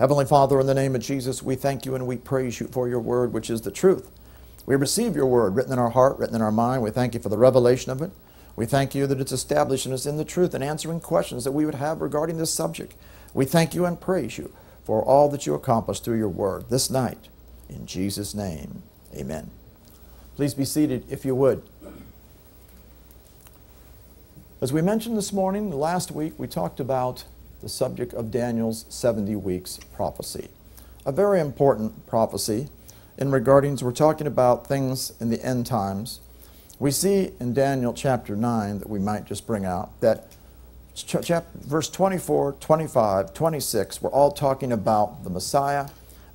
Heavenly Father, in the name of Jesus, we thank you and we praise you for your word, which is the truth. We receive your word written in our heart, written in our mind. We thank you for the revelation of it. We thank you that it's establishing us in the truth and answering questions that we would have regarding this subject. We thank you and praise you for all that you accomplished through your word this night. In Jesus' name, amen. Please be seated if you would. As we mentioned this morning, last week we talked about the subject of Daniel's 70 weeks prophecy. A very important prophecy in regarding, we're talking about things in the end times. We see in Daniel chapter 9 that we might just bring out that chapter, verse 24, 25, 26, we're all talking about the Messiah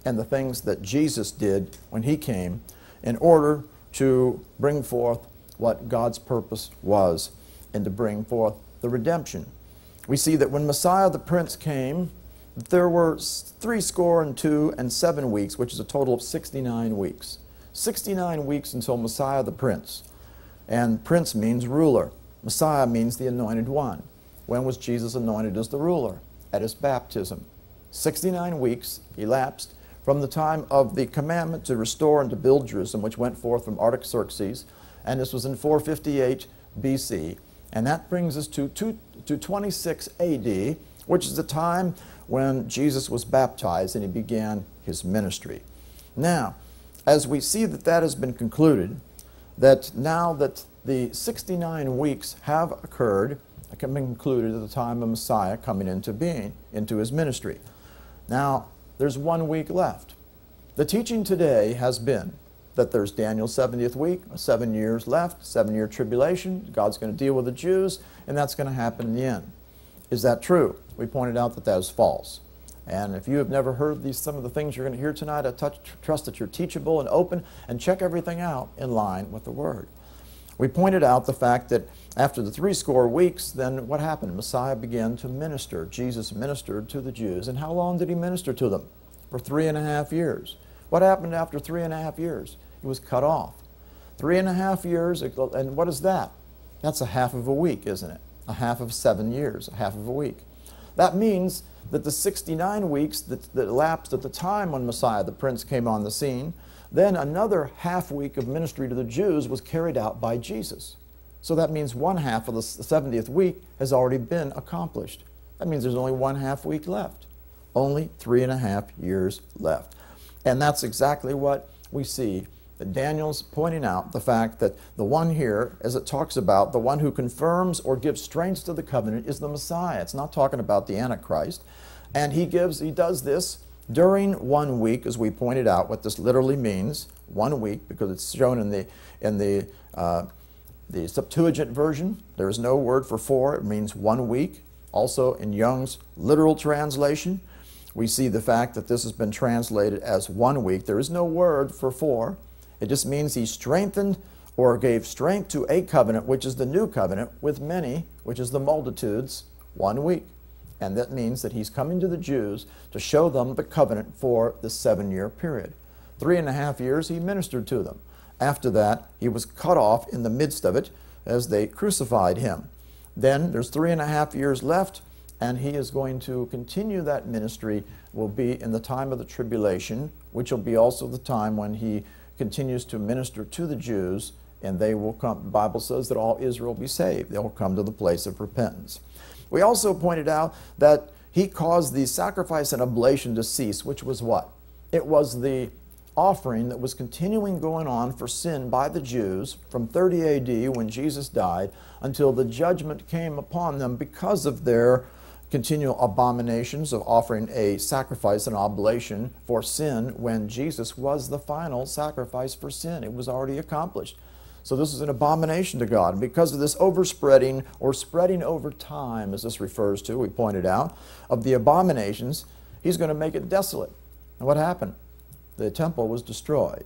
and the things that Jesus did when he came in order to bring forth what God's purpose was and to bring forth the redemption. We see that when Messiah the Prince came, there were three score and two and seven weeks, which is a total of 69 weeks. 69 weeks until Messiah the Prince. And Prince means ruler. Messiah means the anointed one. When was Jesus anointed as the ruler? At his baptism. 69 weeks elapsed from the time of the commandment to restore and to build Jerusalem, which went forth from Artaxerxes, and this was in 458 BC. And that brings us to, to, to 26 AD, which is the time when Jesus was baptized and he began his ministry. Now, as we see that that has been concluded, that now that the 69 weeks have occurred, can be concluded at the time of Messiah coming into being, into his ministry. Now, there's one week left. The teaching today has been that there's Daniel's 70th week, seven years left, seven year tribulation. God's going to deal with the Jews, and that's going to happen in the end. Is that true? We pointed out that that is false. And if you have never heard these, some of the things you're going to hear tonight, I touch, trust that you're teachable and open and check everything out in line with the Word. We pointed out the fact that after the three score weeks, then what happened? Messiah began to minister. Jesus ministered to the Jews. And how long did he minister to them? For three and a half years. What happened after three and a half years? He was cut off. Three and a half years, and what is that? That's a half of a week, isn't it? A half of seven years, a half of a week. That means that the 69 weeks that, that elapsed at the time when Messiah the Prince came on the scene, then another half week of ministry to the Jews was carried out by Jesus. So that means one half of the 70th week has already been accomplished. That means there's only one half week left. Only three and a half years left. And that's exactly what we see that Daniel's pointing out the fact that the one here, as it talks about, the one who confirms or gives strength to the covenant is the Messiah. It's not talking about the Antichrist. And he gives, he does this during one week, as we pointed out, what this literally means, one week, because it's shown in the in the uh, the Septuagint version. There is no word for four; it means one week. Also, in Young's literal translation, we see the fact that this has been translated as one week. There is no word for four. It just means he strengthened or gave strength to a covenant, which is the new covenant, with many, which is the multitudes, one week. And that means that he's coming to the Jews to show them the covenant for the seven year period. Three and a half years he ministered to them. After that, he was cut off in the midst of it as they crucified him. Then there's three and a half years left, and he is going to continue that ministry, will be in the time of the tribulation, which will be also the time when he continues to minister to the Jews, and they will come. The Bible says that all Israel be saved. They will come to the place of repentance. We also pointed out that he caused the sacrifice and oblation to cease, which was what? It was the offering that was continuing going on for sin by the Jews from 30 AD when Jesus died until the judgment came upon them because of their continual abominations of offering a sacrifice and oblation for sin when Jesus was the final sacrifice for sin. It was already accomplished. So this is an abomination to God. And because of this overspreading or spreading over time, as this refers to, we pointed out, of the abominations, he's going to make it desolate. And what happened? The temple was destroyed.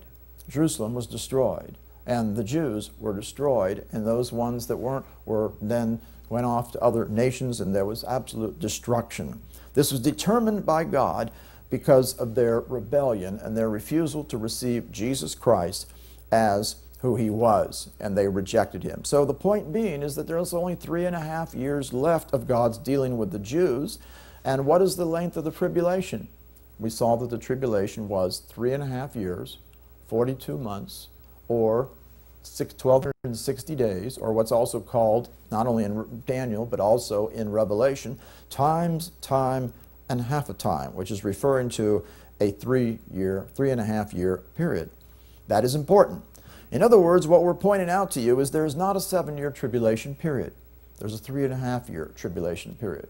Jerusalem was destroyed. And the Jews were destroyed. And those ones that weren't were then went off to other nations, and there was absolute destruction. This was determined by God because of their rebellion and their refusal to receive Jesus Christ as who he was, and they rejected him. So the point being is that there's only three and a half years left of God's dealing with the Jews. And what is the length of the tribulation? we saw that the tribulation was three and a half years, 42 months, or 1260 days, or what's also called, not only in Daniel, but also in Revelation, times, time, and half a time, which is referring to a three year, three and a half year period. That is important. In other words, what we're pointing out to you is there is not a seven year tribulation period. There's a three and a half year tribulation period.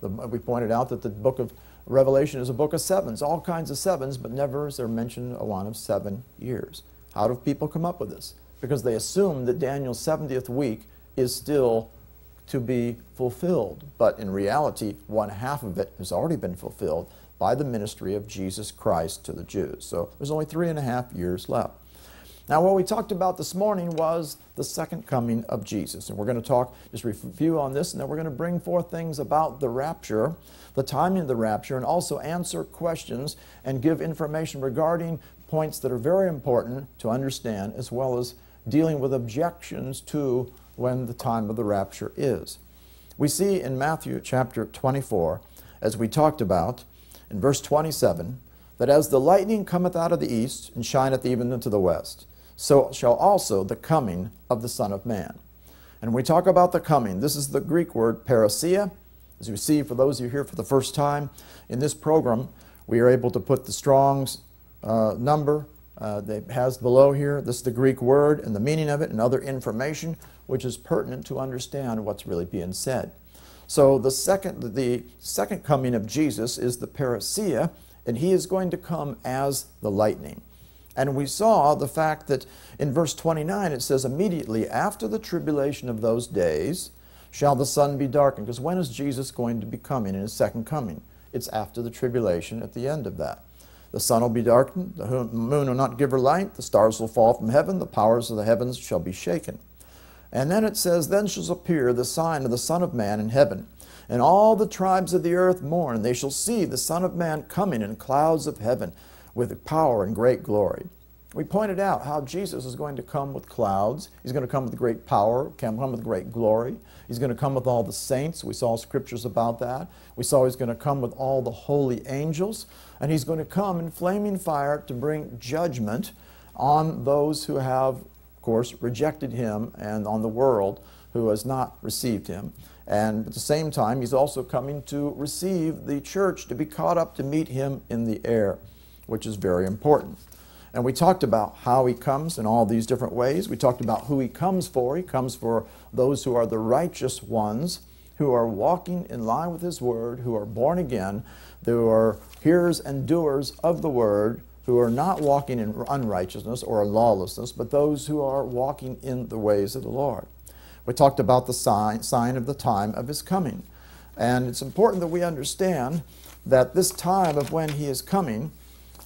The, we pointed out that the book of Revelation is a book of sevens, all kinds of sevens, but never is there mentioned a one of seven years. How do people come up with this? Because they assume that Daniel's 70th week is still to be fulfilled. But in reality, one half of it has already been fulfilled by the ministry of Jesus Christ to the Jews. So there's only three and a half years left. Now, what we talked about this morning was the second coming of Jesus. And we're going to talk, just review on this, and then we're going to bring forth things about the rapture, the timing of the rapture, and also answer questions and give information regarding points that are very important to understand, as well as dealing with objections to when the time of the rapture is. We see in Matthew chapter 24, as we talked about, in verse 27, that as the lightning cometh out of the east and shineth even into the west, so shall also the coming of the Son of Man. And we talk about the coming, this is the Greek word parousia. As you see, for those of you here for the first time in this program, we are able to put the Strong's uh, number uh, has below here. This is the Greek word and the meaning of it and other information which is pertinent to understand what's really being said. So the second, the second coming of Jesus is the parousia, and he is going to come as the lightning. And we saw the fact that in verse 29 it says, immediately after the tribulation of those days shall the sun be darkened. Because when is Jesus going to be coming in his second coming? It's after the tribulation at the end of that. The sun will be darkened, the moon will not give her light, the stars will fall from heaven, the powers of the heavens shall be shaken. And then it says, Then shall appear the sign of the Son of Man in heaven. And all the tribes of the earth mourn. They shall see the Son of Man coming in clouds of heaven with power and great glory. We pointed out how Jesus is going to come with clouds. He's going to come with great power, come with great glory. He's going to come with all the saints. We saw scriptures about that. We saw he's going to come with all the holy angels. And he's going to come in flaming fire to bring judgment on those who have, of course, rejected him and on the world who has not received him. And at the same time, he's also coming to receive the church to be caught up to meet him in the air, which is very important. And we talked about how he comes in all these different ways. We talked about who he comes for. He comes for those who are the righteous ones, who are walking in line with his word, who are born again, who are hearers and doers of the word, who are not walking in unrighteousness or lawlessness, but those who are walking in the ways of the Lord. We talked about the sign, sign of the time of his coming. And it's important that we understand that this time of when he is coming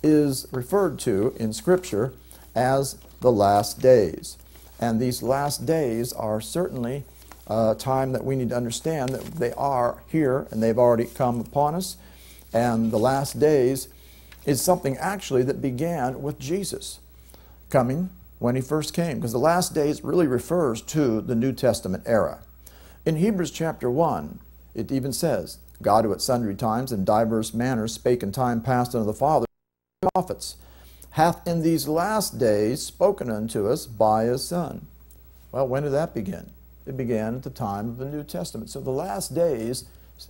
is referred to in Scripture as the last days. And these last days are certainly a time that we need to understand that they are here and they've already come upon us. And the last days is something actually that began with Jesus coming when he first came, because the last days really refers to the New Testament era. In Hebrews chapter 1, it even says, God who at sundry times and divers manners spake in time past unto the fathers prophets, hath in these last days spoken unto us by his Son. Well, when did that begin? It began at the time of the New Testament. So the last days,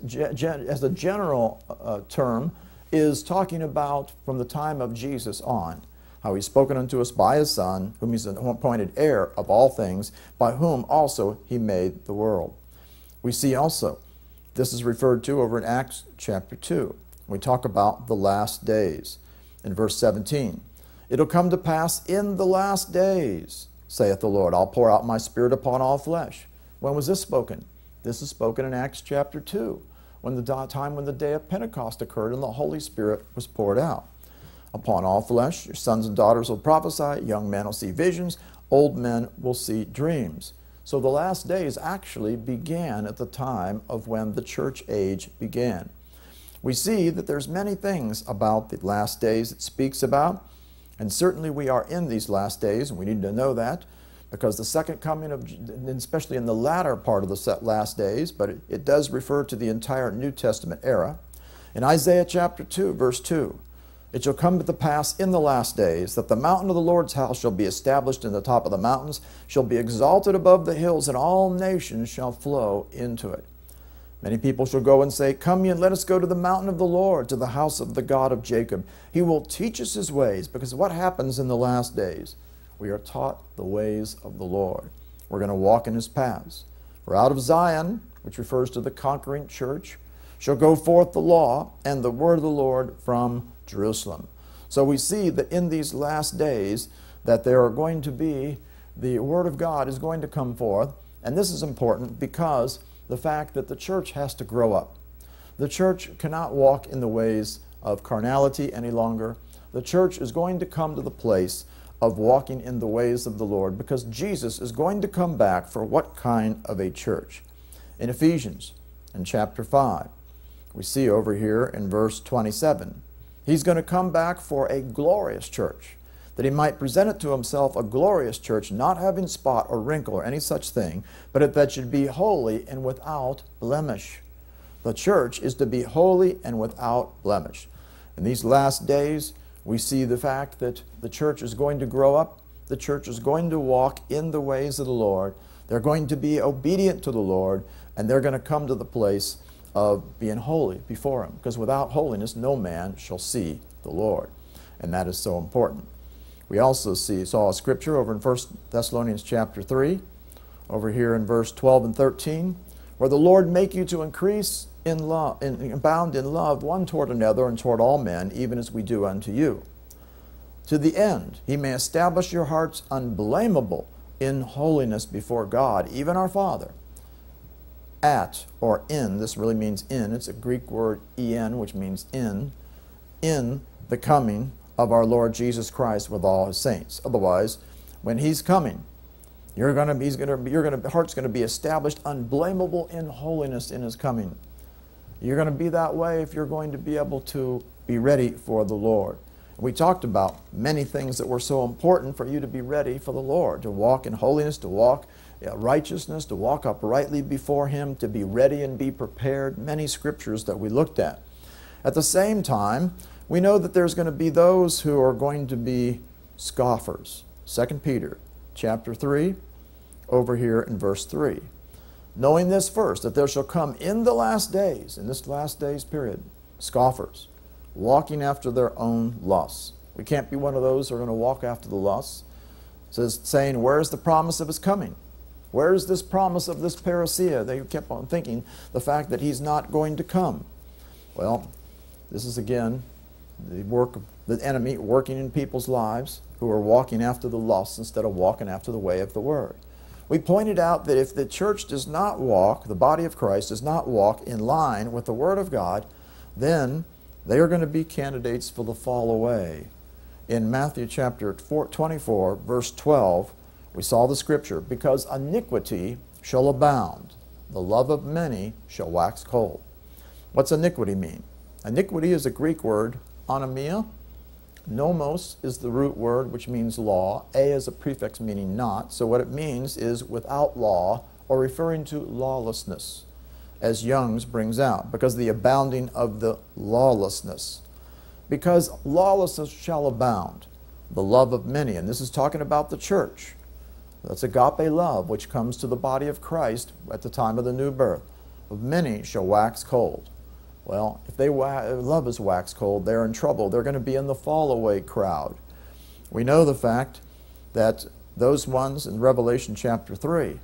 as a general uh, term, is talking about from the time of Jesus on, how he's spoken unto us by his Son, whom he's appointed heir of all things, by whom also he made the world. We see also, this is referred to over in Acts chapter 2. We talk about the last days in verse 17. It'll come to pass in the last days, saith the Lord, I'll pour out my spirit upon all flesh. When was this spoken? This is spoken in Acts chapter 2, when the time when the day of Pentecost occurred and the Holy Spirit was poured out. Upon all flesh, your sons and daughters will prophesy, young men will see visions, old men will see dreams. So the last days actually began at the time of when the church age began we see that there's many things about the last days it speaks about, and certainly we are in these last days, and we need to know that because the second coming of, especially in the latter part of the last days, but it, it does refer to the entire New Testament era. In Isaiah chapter 2, verse 2, it shall come to the pass in the last days that the mountain of the Lord's house shall be established in the top of the mountains, shall be exalted above the hills, and all nations shall flow into it. Many people shall go and say, Come ye and let us go to the mountain of the Lord, to the house of the God of Jacob. He will teach us his ways, because what happens in the last days? We are taught the ways of the Lord. We're going to walk in his paths. For out of Zion, which refers to the conquering church, shall go forth the law and the word of the Lord from Jerusalem. So we see that in these last days that there are going to be the word of God is going to come forth, and this is important because the fact that the church has to grow up. The church cannot walk in the ways of carnality any longer. The church is going to come to the place of walking in the ways of the Lord because Jesus is going to come back for what kind of a church? In Ephesians, in chapter 5, we see over here in verse 27, he's going to come back for a glorious church, that he might present it to himself a glorious church, not having spot or wrinkle or any such thing, but that should be holy and without blemish. The church is to be holy and without blemish. In these last days, we see the fact that the church is going to grow up, the church is going to walk in the ways of the Lord, they're going to be obedient to the Lord, and they're going to come to the place of being holy before Him. Because without holiness, no man shall see the Lord. And that is so important. We also see, saw a scripture over in 1 Thessalonians chapter 3, over here in verse 12 and 13, where the Lord make you to increase in love, in, abound in love one toward another and toward all men, even as we do unto you. To the end he may establish your hearts unblameable in holiness before God, even our Father. At or in, this really means in, it's a Greek word en, which means in, in the coming of our Lord Jesus Christ with all his saints. Otherwise, when he's coming, you're gonna, he's gonna, you're gonna, heart's gonna be established unblameable in holiness in his coming. You're going to be that way if you're going to be able to be ready for the Lord. We talked about many things that were so important for you to be ready for the Lord, to walk in holiness, to walk righteousness, to walk uprightly before Him, to be ready and be prepared. Many scriptures that we looked at. At the same time, we know that there's going to be those who are going to be scoffers. 2 Peter chapter 3, over here in verse 3 knowing this first, that there shall come in the last days, in this last days period, scoffers, walking after their own lusts. We can't be one of those who are going to walk after the lusts. Says, saying, Where's the promise of his coming? Where's this promise of this parousia? They kept on thinking the fact that he's not going to come. Well, this is again the work of the enemy working in people's lives who are walking after the lusts instead of walking after the way of the word. We pointed out that if the church does not walk, the body of Christ does not walk in line with the Word of God, then they are going to be candidates for the fall away. In Matthew chapter 24, verse 12, we saw the scripture, because iniquity shall abound, the love of many shall wax cold. What's iniquity mean? Iniquity is a Greek word, anomia, Nomos is the root word which means law. A is a prefix meaning not. So what it means is without law or referring to lawlessness, as Young's brings out, because the abounding of the lawlessness. Because lawlessness shall abound, the love of many. And this is talking about the church. That's agape love, which comes to the body of Christ at the time of the new birth. Of many shall wax cold. Well, if they love is wax cold, they're in trouble. They're going to be in the fall away crowd. We know the fact that those ones in Revelation chapter 3,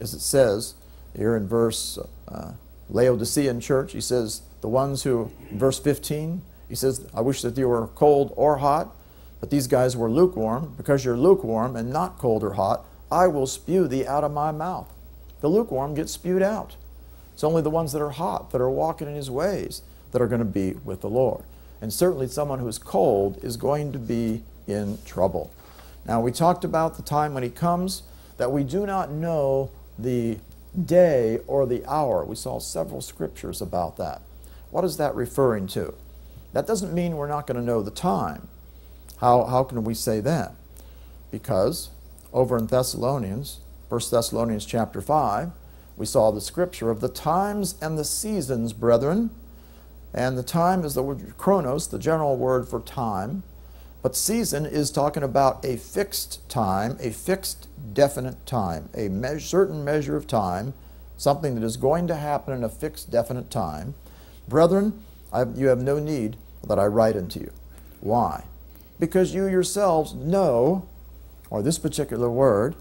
as it says here in verse uh, Laodicean church, he says, the ones who, verse 15, he says, I wish that you were cold or hot, but these guys were lukewarm. Because you're lukewarm and not cold or hot, I will spew thee out of my mouth. The lukewarm gets spewed out. It's only the ones that are hot, that are walking in his ways, that are going to be with the Lord. And certainly someone who's cold is going to be in trouble. Now, we talked about the time when he comes, that we do not know the day or the hour. We saw several scriptures about that. What is that referring to? That doesn't mean we're not going to know the time. How, how can we say that? Because over in Thessalonians, 1 Thessalonians chapter 5, we saw the scripture of the times and the seasons, brethren, And the time is the word chronos, the general word for time. But season is talking about a fixed time, a fixed definite time, a me certain measure of time, something that is going to happen in a fixed definite time. Brethren, I, you have no need that I write unto you. Why? Because you yourselves know, or this particular word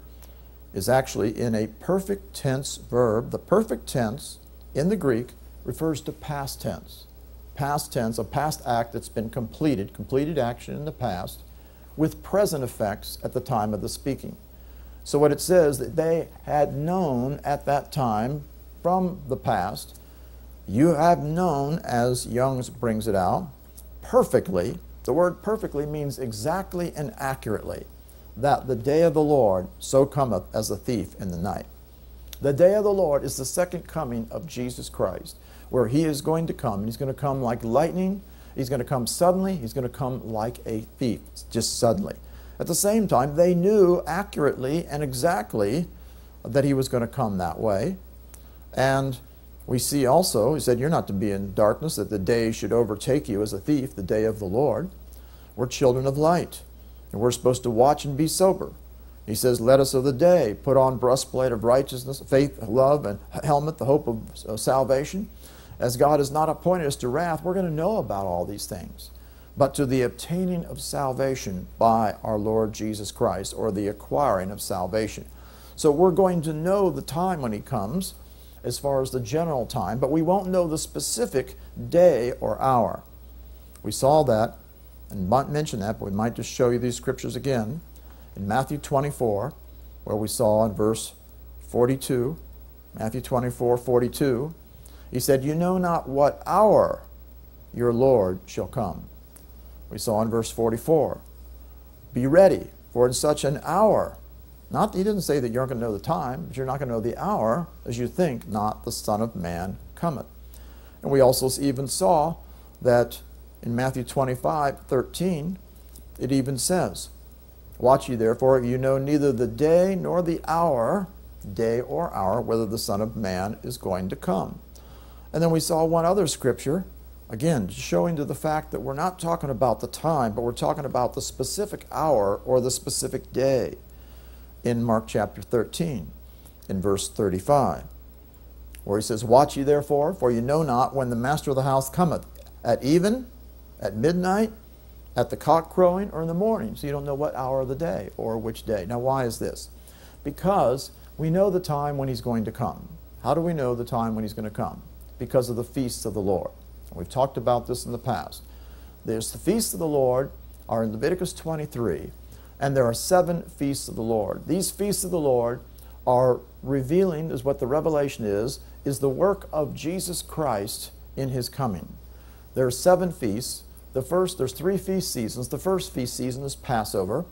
is actually in a perfect tense verb. The perfect tense in the Greek refers to past tense past tense, a past act that's been completed, completed action in the past, with present effects at the time of the speaking. So what it says that they had known at that time from the past, you have known, as Young's brings it out, perfectly. The word perfectly means exactly and accurately that the day of the Lord so cometh as a thief in the night. The day of the Lord is the second coming of Jesus Christ where he is going to come. He's going to come like lightning. He's going to come suddenly. He's going to come like a thief, just suddenly. At the same time, they knew accurately and exactly that he was going to come that way. And we see also, he said, You're not to be in darkness, that the day should overtake you as a thief, the day of the Lord. We're children of light, and we're supposed to watch and be sober. He says, Let us of the day put on breastplate of righteousness, faith, love, and helmet, the hope of salvation as God has not appointed us to wrath, we're going to know about all these things. But to the obtaining of salvation by our Lord Jesus Christ, or the acquiring of salvation. So we're going to know the time when He comes, as far as the general time, but we won't know the specific day or hour. We saw that and not mention that, but we might just show you these scriptures again. In Matthew 24, where we saw in verse 42, Matthew 24, 42, he said, You know not what hour your Lord shall come. We saw in verse 44, Be ready, for in such an hour, not he didn't say that you're not going to know the time, but you're not going to know the hour as you think not the Son of Man cometh. And we also even saw that in Matthew 25, 13, it even says, Watch ye therefore, you know neither the day nor the hour, day or hour, whether the Son of Man is going to come. And then we saw one other scripture, again, showing to the fact that we're not talking about the time, but we're talking about the specific hour or the specific day in Mark chapter 13, in verse 35, where he says, Watch ye therefore, for you know not when the master of the house cometh, at even, at midnight, at the cock crowing, or in the morning. So you don't know what hour of the day or which day. Now, why is this? Because we know the time when he's going to come. How do we know the time when he's going to come? because of the feasts of the Lord. We've talked about this in the past. There's the feasts of the Lord are in Leviticus 23, and there are seven feasts of the Lord. These feasts of the Lord are revealing, is what the revelation is, is the work of Jesus Christ in his coming. There are seven feasts. The first, there's three feast seasons. The first feast season is Passover,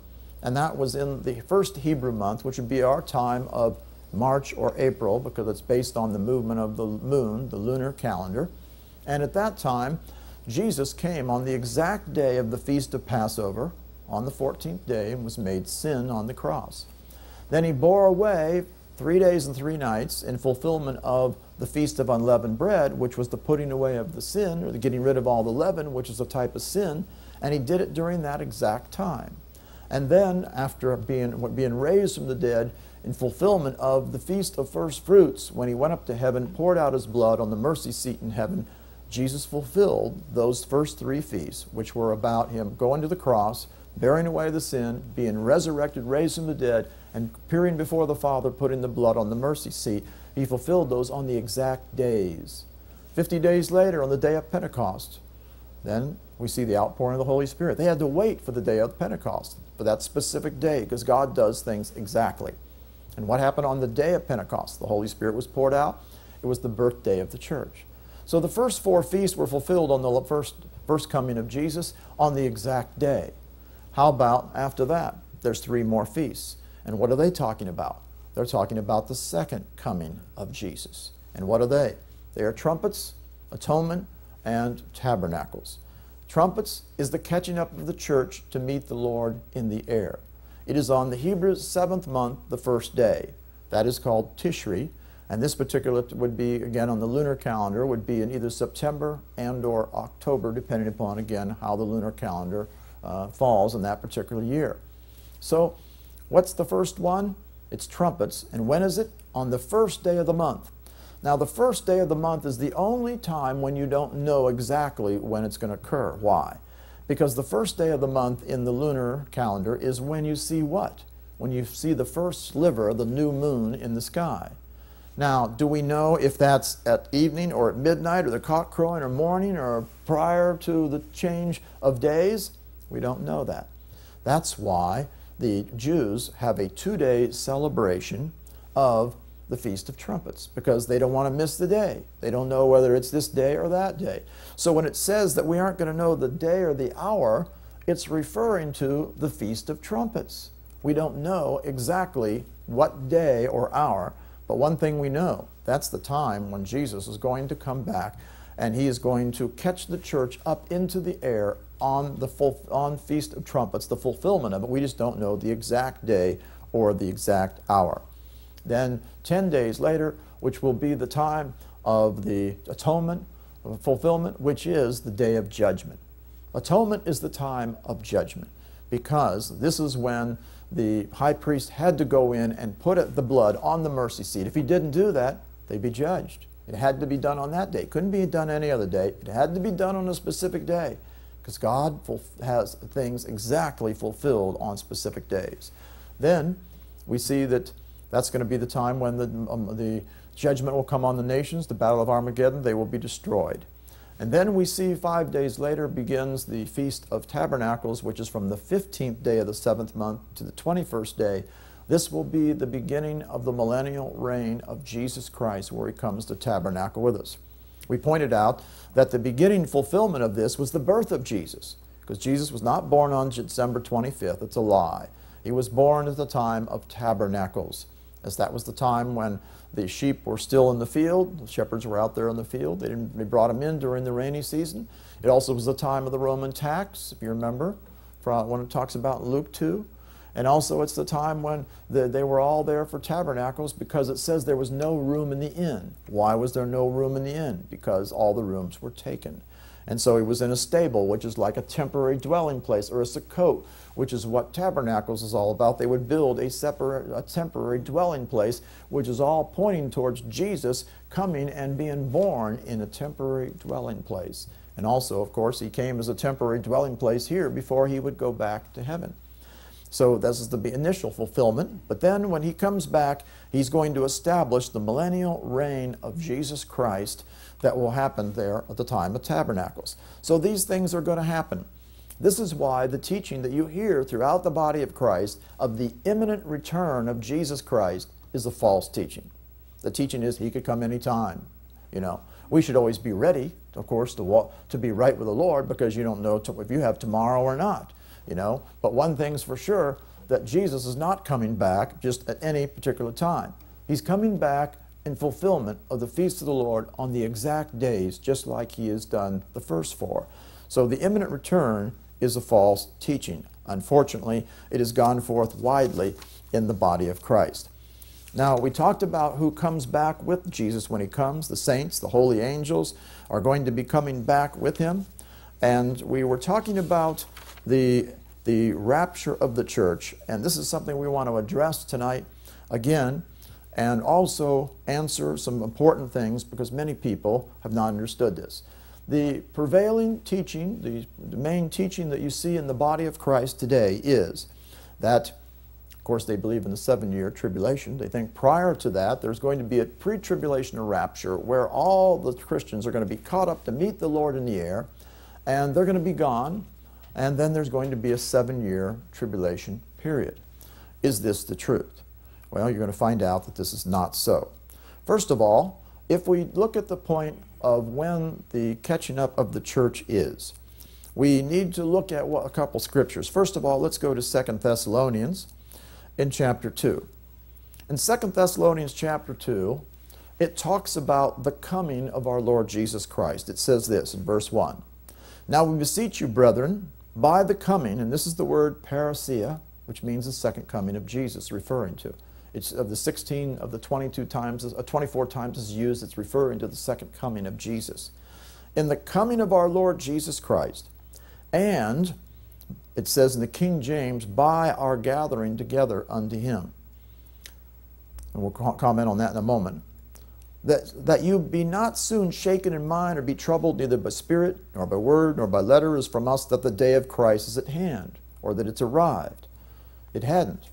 and that was in the first Hebrew month, which would be our time of March or April because it's based on the movement of the moon, the lunar calendar. And at that time, Jesus came on the exact day of the feast of Passover, on the 14th day, and was made sin on the cross. Then he bore away three days and three nights in fulfillment of the feast of unleavened bread, which was the putting away of the sin, or the getting rid of all the leaven, which is a type of sin, and he did it during that exact time. And then, after being, being raised from the dead, in fulfillment of the Feast of First Fruits, when he went up to heaven, poured out his blood on the mercy seat in heaven, Jesus fulfilled those first three feasts, which were about him going to the cross, bearing away the sin, being resurrected, raised from the dead, and appearing before the Father, putting the blood on the mercy seat. He fulfilled those on the exact days. Fifty days later, on the day of Pentecost, then we see the outpouring of the Holy Spirit. They had to wait for the day of Pentecost, for that specific day, because God does things exactly. And what happened on the day of Pentecost? The Holy Spirit was poured out. It was the birthday of the church. So the first four feasts were fulfilled on the first, first coming of Jesus on the exact day. How about after that? There's three more feasts. And what are they talking about? They're talking about the second coming of Jesus. And what are they? They are trumpets, atonement, and tabernacles. Trumpets is the catching up of the church to meet the Lord in the air. It is on the Hebrew seventh month, the first day. That is called Tishri, And this particular would be, again, on the lunar calendar, would be in either September and or October, depending upon, again, how the lunar calendar uh, falls in that particular year. So what's the first one? It's trumpets. And when is it? On the first day of the month. Now, the first day of the month is the only time when you don't know exactly when it's going to occur. Why? Because the first day of the month in the lunar calendar is when you see what? When you see the first sliver of the new moon in the sky. Now, do we know if that's at evening or at midnight or the cock crowing or morning or prior to the change of days? We don't know that. That's why the Jews have a two day celebration of the Feast of Trumpets because they don't want to miss the day. They don't know whether it's this day or that day. So when it says that we aren't going to know the day or the hour, it's referring to the Feast of Trumpets. We don't know exactly what day or hour but one thing we know that's the time when Jesus is going to come back and he is going to catch the church up into the air on the full, on Feast of Trumpets, the fulfillment of it. We just don't know the exact day or the exact hour. Then 10 days later, which will be the time of the atonement, fulfillment, which is the day of judgment. Atonement is the time of judgment because this is when the high priest had to go in and put the blood on the mercy seat. If he didn't do that, they'd be judged. It had to be done on that day. It couldn't be done any other day. It had to be done on a specific day because God has things exactly fulfilled on specific days. Then we see that that's going to be the time when the, um, the judgment will come on the nations, the battle of Armageddon, they will be destroyed. And then we see five days later begins the Feast of Tabernacles, which is from the 15th day of the seventh month to the 21st day. This will be the beginning of the millennial reign of Jesus Christ, where he comes to tabernacle with us. We pointed out that the beginning fulfillment of this was the birth of Jesus, because Jesus was not born on December 25th. It's a lie. He was born at the time of tabernacles, as that was the time when the sheep were still in the field. The shepherds were out there in the field. They, didn't, they brought them in during the rainy season. It also was the time of the Roman tax, if you remember, when it talks about Luke 2. And also it's the time when the, they were all there for tabernacles because it says there was no room in the inn. Why was there no room in the inn? Because all the rooms were taken. And so he was in a stable, which is like a temporary dwelling place, or a sukkot, which is what tabernacles is all about. They would build a, separate, a temporary dwelling place, which is all pointing towards Jesus coming and being born in a temporary dwelling place. And also, of course, he came as a temporary dwelling place here before he would go back to heaven. So this is the initial fulfillment. But then when he comes back, he's going to establish the millennial reign of Jesus Christ that will happen there at the time of tabernacles. So these things are going to happen. This is why the teaching that you hear throughout the body of Christ of the imminent return of Jesus Christ is a false teaching. The teaching is he could come anytime. You know, we should always be ready, of course, to walk, to be right with the Lord because you don't know if you have tomorrow or not. You know, but one thing's for sure that Jesus is not coming back just at any particular time. He's coming back in fulfillment of the feast of the Lord on the exact days, just like he has done the first four. So the imminent return is a false teaching. Unfortunately, it has gone forth widely in the body of Christ. Now, we talked about who comes back with Jesus when he comes. The saints, the holy angels, are going to be coming back with him. And we were talking about the, the rapture of the church. And this is something we want to address tonight again and also answer some important things because many people have not understood this. The prevailing teaching, the, the main teaching that you see in the body of Christ today is that, of course, they believe in the seven year tribulation. They think prior to that, there's going to be a pre tribulation rapture where all the Christians are going to be caught up to meet the Lord in the air, and they're going to be gone, and then there's going to be a seven year tribulation period. Is this the truth? Well, you're going to find out that this is not so. First of all, if we look at the point of when the catching up of the church is, we need to look at a couple scriptures. First of all, let's go to Second Thessalonians in chapter 2. In Second Thessalonians chapter 2, it talks about the coming of our Lord Jesus Christ. It says this in verse 1. Now we beseech you, brethren, by the coming, and this is the word parousia, which means the second coming of Jesus, referring to. It's of the 16 of the 22 times, uh, 24 times is used, it's referring to the second coming of Jesus. In the coming of our Lord Jesus Christ, and it says in the King James, by our gathering together unto him. And we'll comment on that in a moment. That, that you be not soon shaken in mind or be troubled neither by spirit, nor by word, nor by letter is from us that the day of Christ is at hand, or that it's arrived. It hadn't.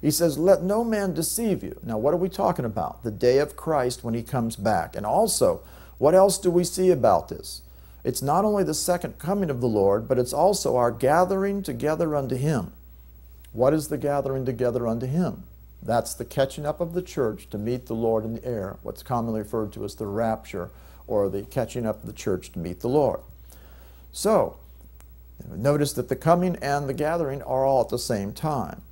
He says, Let no man deceive you. Now, what are we talking about? The day of Christ when he comes back. And also, what else do we see about this? It's not only the second coming of the Lord, but it's also our gathering together unto him. What is the gathering together unto him? That's the catching up of the church to meet the Lord in the air, what's commonly referred to as the rapture, or the catching up of the church to meet the Lord. So, notice that the coming and the gathering are all at the same time.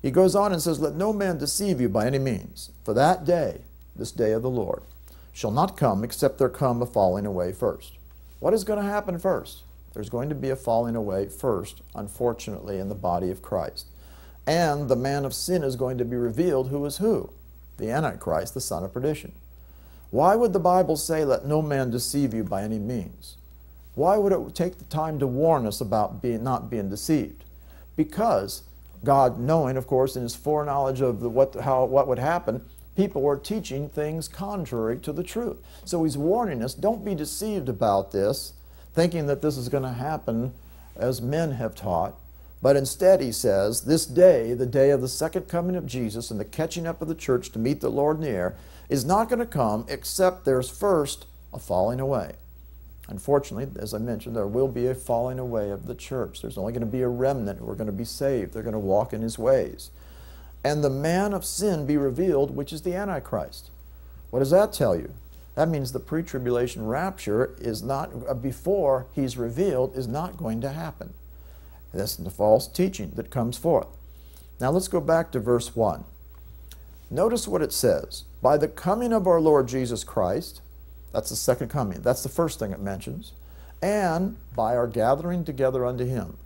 He goes on and says, Let no man deceive you by any means, for that day, this day of the Lord, shall not come except there come a falling away first. What is going to happen first? There's going to be a falling away first, unfortunately, in the body of Christ. And the man of sin is going to be revealed who is who? The Antichrist, the son of perdition. Why would the Bible say, Let no man deceive you by any means? Why would it take the time to warn us about being, not being deceived? Because God, knowing, of course, in his foreknowledge of the, what, how, what would happen, people were teaching things contrary to the truth. So he's warning us don't be deceived about this, thinking that this is going to happen as men have taught. But instead, he says, this day, the day of the second coming of Jesus and the catching up of the church to meet the Lord in the air, is not going to come except there's first a falling away. Unfortunately, as I mentioned, there will be a falling away of the church. There's only going to be a remnant who are going to be saved. They're going to walk in his ways. And the man of sin be revealed, which is the Antichrist. What does that tell you? That means the pre tribulation rapture is not, uh, before he's revealed, is not going to happen. That's the false teaching that comes forth. Now let's go back to verse 1. Notice what it says By the coming of our Lord Jesus Christ, that's the second coming. That's the first thing it mentions. And by our gathering together unto him.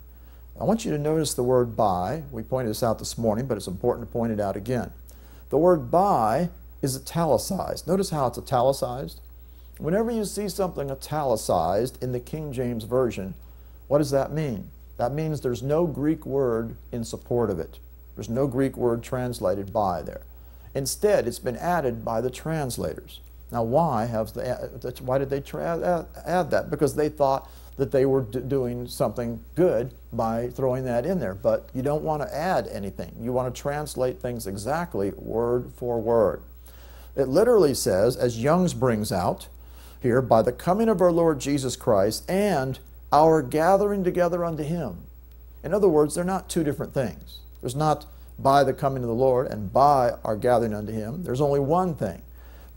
I want you to notice the word by. We pointed this out this morning, but it's important to point it out again. The word by is italicized. Notice how it's italicized. Whenever you see something italicized in the King James Version, what does that mean? That means there's no Greek word in support of it. There's no Greek word translated by there. Instead, it's been added by the translators. Now, why have they, why did they add that? Because they thought that they were doing something good by throwing that in there. But you don't want to add anything. You want to translate things exactly word for word. It literally says, as Young's brings out here, by the coming of our Lord Jesus Christ and our gathering together unto him. In other words, they're not two different things. There's not by the coming of the Lord and by our gathering unto him. There's only one thing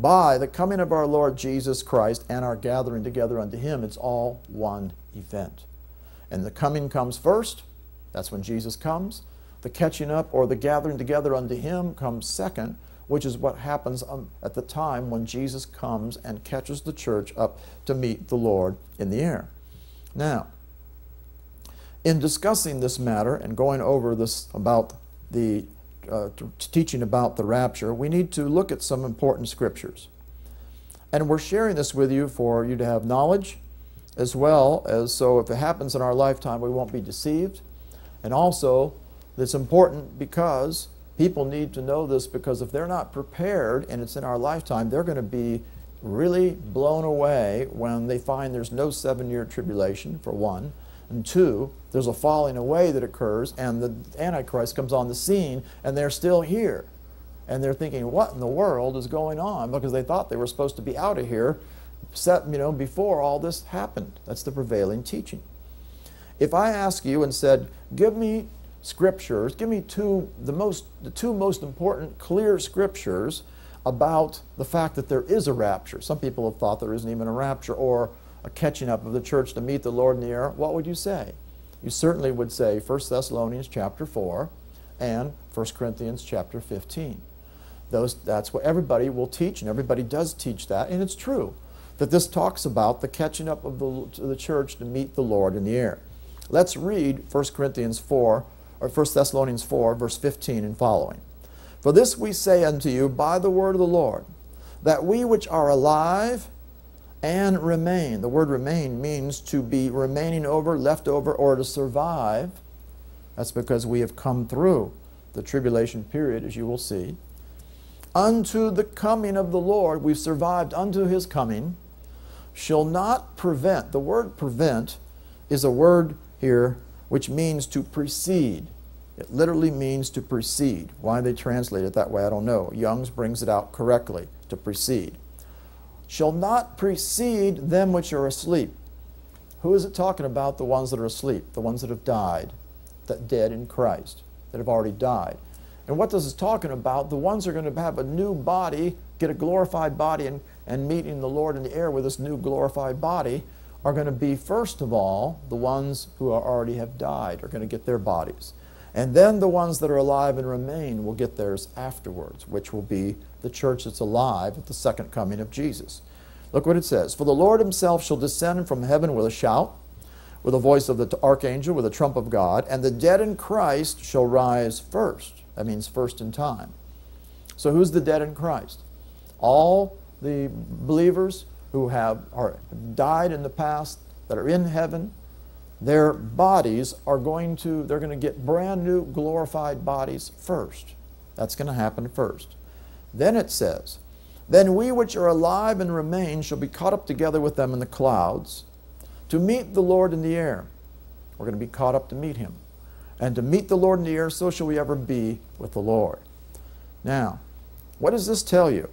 by the coming of our Lord Jesus Christ and our gathering together unto him, it's all one event. And the coming comes first, that's when Jesus comes. The catching up or the gathering together unto him comes second, which is what happens um, at the time when Jesus comes and catches the church up to meet the Lord in the air. Now, in discussing this matter and going over this about the uh, teaching about the rapture, we need to look at some important scriptures. And we're sharing this with you for you to have knowledge, as well as so if it happens in our lifetime, we won't be deceived. And also, it's important because people need to know this because if they're not prepared and it's in our lifetime, they're going to be really blown away when they find there's no seven year tribulation, for one. And two, there's a falling away that occurs, and the Antichrist comes on the scene, and they're still here. And they're thinking, what in the world is going on? Because they thought they were supposed to be out of here set, you know, before all this happened. That's the prevailing teaching. If I ask you and said, give me scriptures, give me two, the, most, the two most important clear scriptures about the fact that there is a rapture. Some people have thought there isn't even a rapture, or a catching up of the church to meet the Lord in the air, what would you say? You certainly would say 1 Thessalonians chapter 4 and 1 Corinthians chapter 15. Those, that's what everybody will teach, and everybody does teach that, and it's true that this talks about the catching up of the, the church to meet the Lord in the air. Let's read 1 Corinthians 4, or 1 Thessalonians 4, verse 15 and following. For this we say unto you by the word of the Lord, that we which are alive and remain, the word remain means to be remaining over, left over, or to survive. That's because we have come through the tribulation period, as you will see. Unto the coming of the Lord, we've survived unto his coming, shall not prevent. The word prevent is a word here which means to precede. It literally means to precede. Why they translate it that way, I don't know. Young's brings it out correctly to precede shall not precede them which are asleep. Who is it talking about? The ones that are asleep, the ones that have died, that dead in Christ, that have already died. And what this is talking about, the ones that are going to have a new body, get a glorified body, and, and meeting the Lord in the air with this new glorified body, are going to be, first of all, the ones who already have died are going to get their bodies. And then the ones that are alive and remain will get theirs afterwards, which will be the church that's alive at the second coming of Jesus. Look what it says For the Lord himself shall descend from heaven with a shout, with the voice of the archangel, with the trump of God, and the dead in Christ shall rise first. That means first in time. So who's the dead in Christ? All the believers who have are, died in the past that are in heaven their bodies are going to, they're going to get brand new glorified bodies first. That's going to happen first. Then it says, Then we which are alive and remain shall be caught up together with them in the clouds to meet the Lord in the air. We're going to be caught up to meet him. And to meet the Lord in the air, so shall we ever be with the Lord. Now, what does this tell you?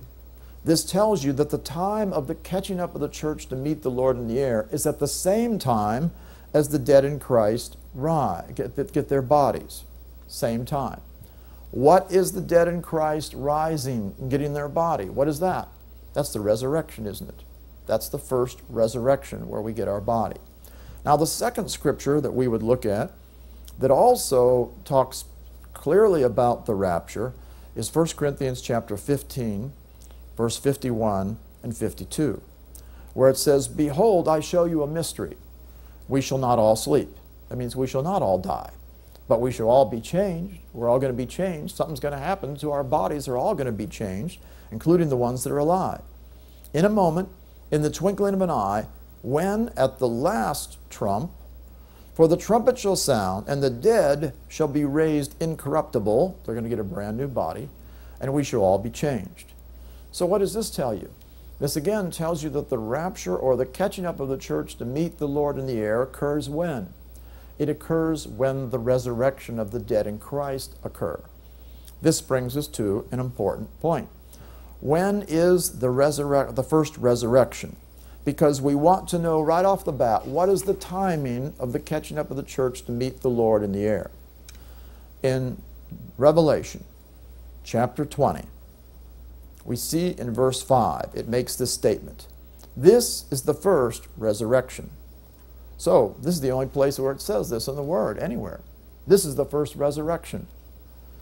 This tells you that the time of the catching up of the church to meet the Lord in the air is at the same time as the dead in Christ rise, get, get their bodies. Same time. What is the dead in Christ rising and getting their body? What is that? That's the resurrection, isn't it? That's the first resurrection where we get our body. Now, the second scripture that we would look at that also talks clearly about the rapture is 1 Corinthians chapter 15, verse 51 and 52, where it says, Behold, I show you a mystery we shall not all sleep. That means we shall not all die, but we shall all be changed. We're all going to be changed. Something's going to happen to our bodies. They're all going to be changed, including the ones that are alive. In a moment, in the twinkling of an eye, when at the last trump, for the trumpet shall sound, and the dead shall be raised incorruptible. They're going to get a brand new body, and we shall all be changed. So, what does this tell you? This again tells you that the rapture or the catching up of the church to meet the Lord in the air occurs when? It occurs when the resurrection of the dead in Christ occur. This brings us to an important point. When is the, the first resurrection? Because we want to know right off the bat what is the timing of the catching up of the church to meet the Lord in the air. In Revelation chapter 20, we see in verse 5, it makes this statement This is the first resurrection. So, this is the only place where it says this in the Word, anywhere. This is the first resurrection.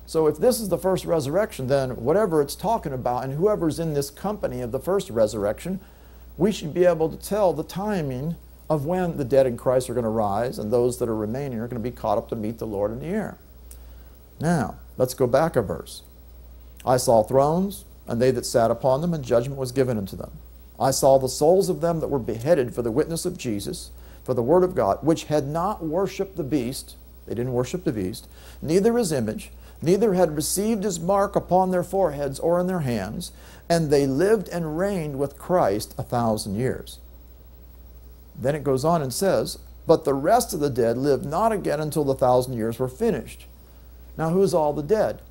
So, if this is the first resurrection, then whatever it's talking about and whoever's in this company of the first resurrection, we should be able to tell the timing of when the dead in Christ are going to rise and those that are remaining are going to be caught up to meet the Lord in the air. Now, let's go back a verse. I saw thrones, and they that sat upon them, and judgment was given unto them. I saw the souls of them that were beheaded for the witness of Jesus, for the word of God, which had not worshipped the beast, they didn't worship the beast, neither his image, neither had received his mark upon their foreheads or in their hands, and they lived and reigned with Christ a thousand years. Then it goes on and says, But the rest of the dead lived not again until the thousand years were finished. Now, who's all the dead?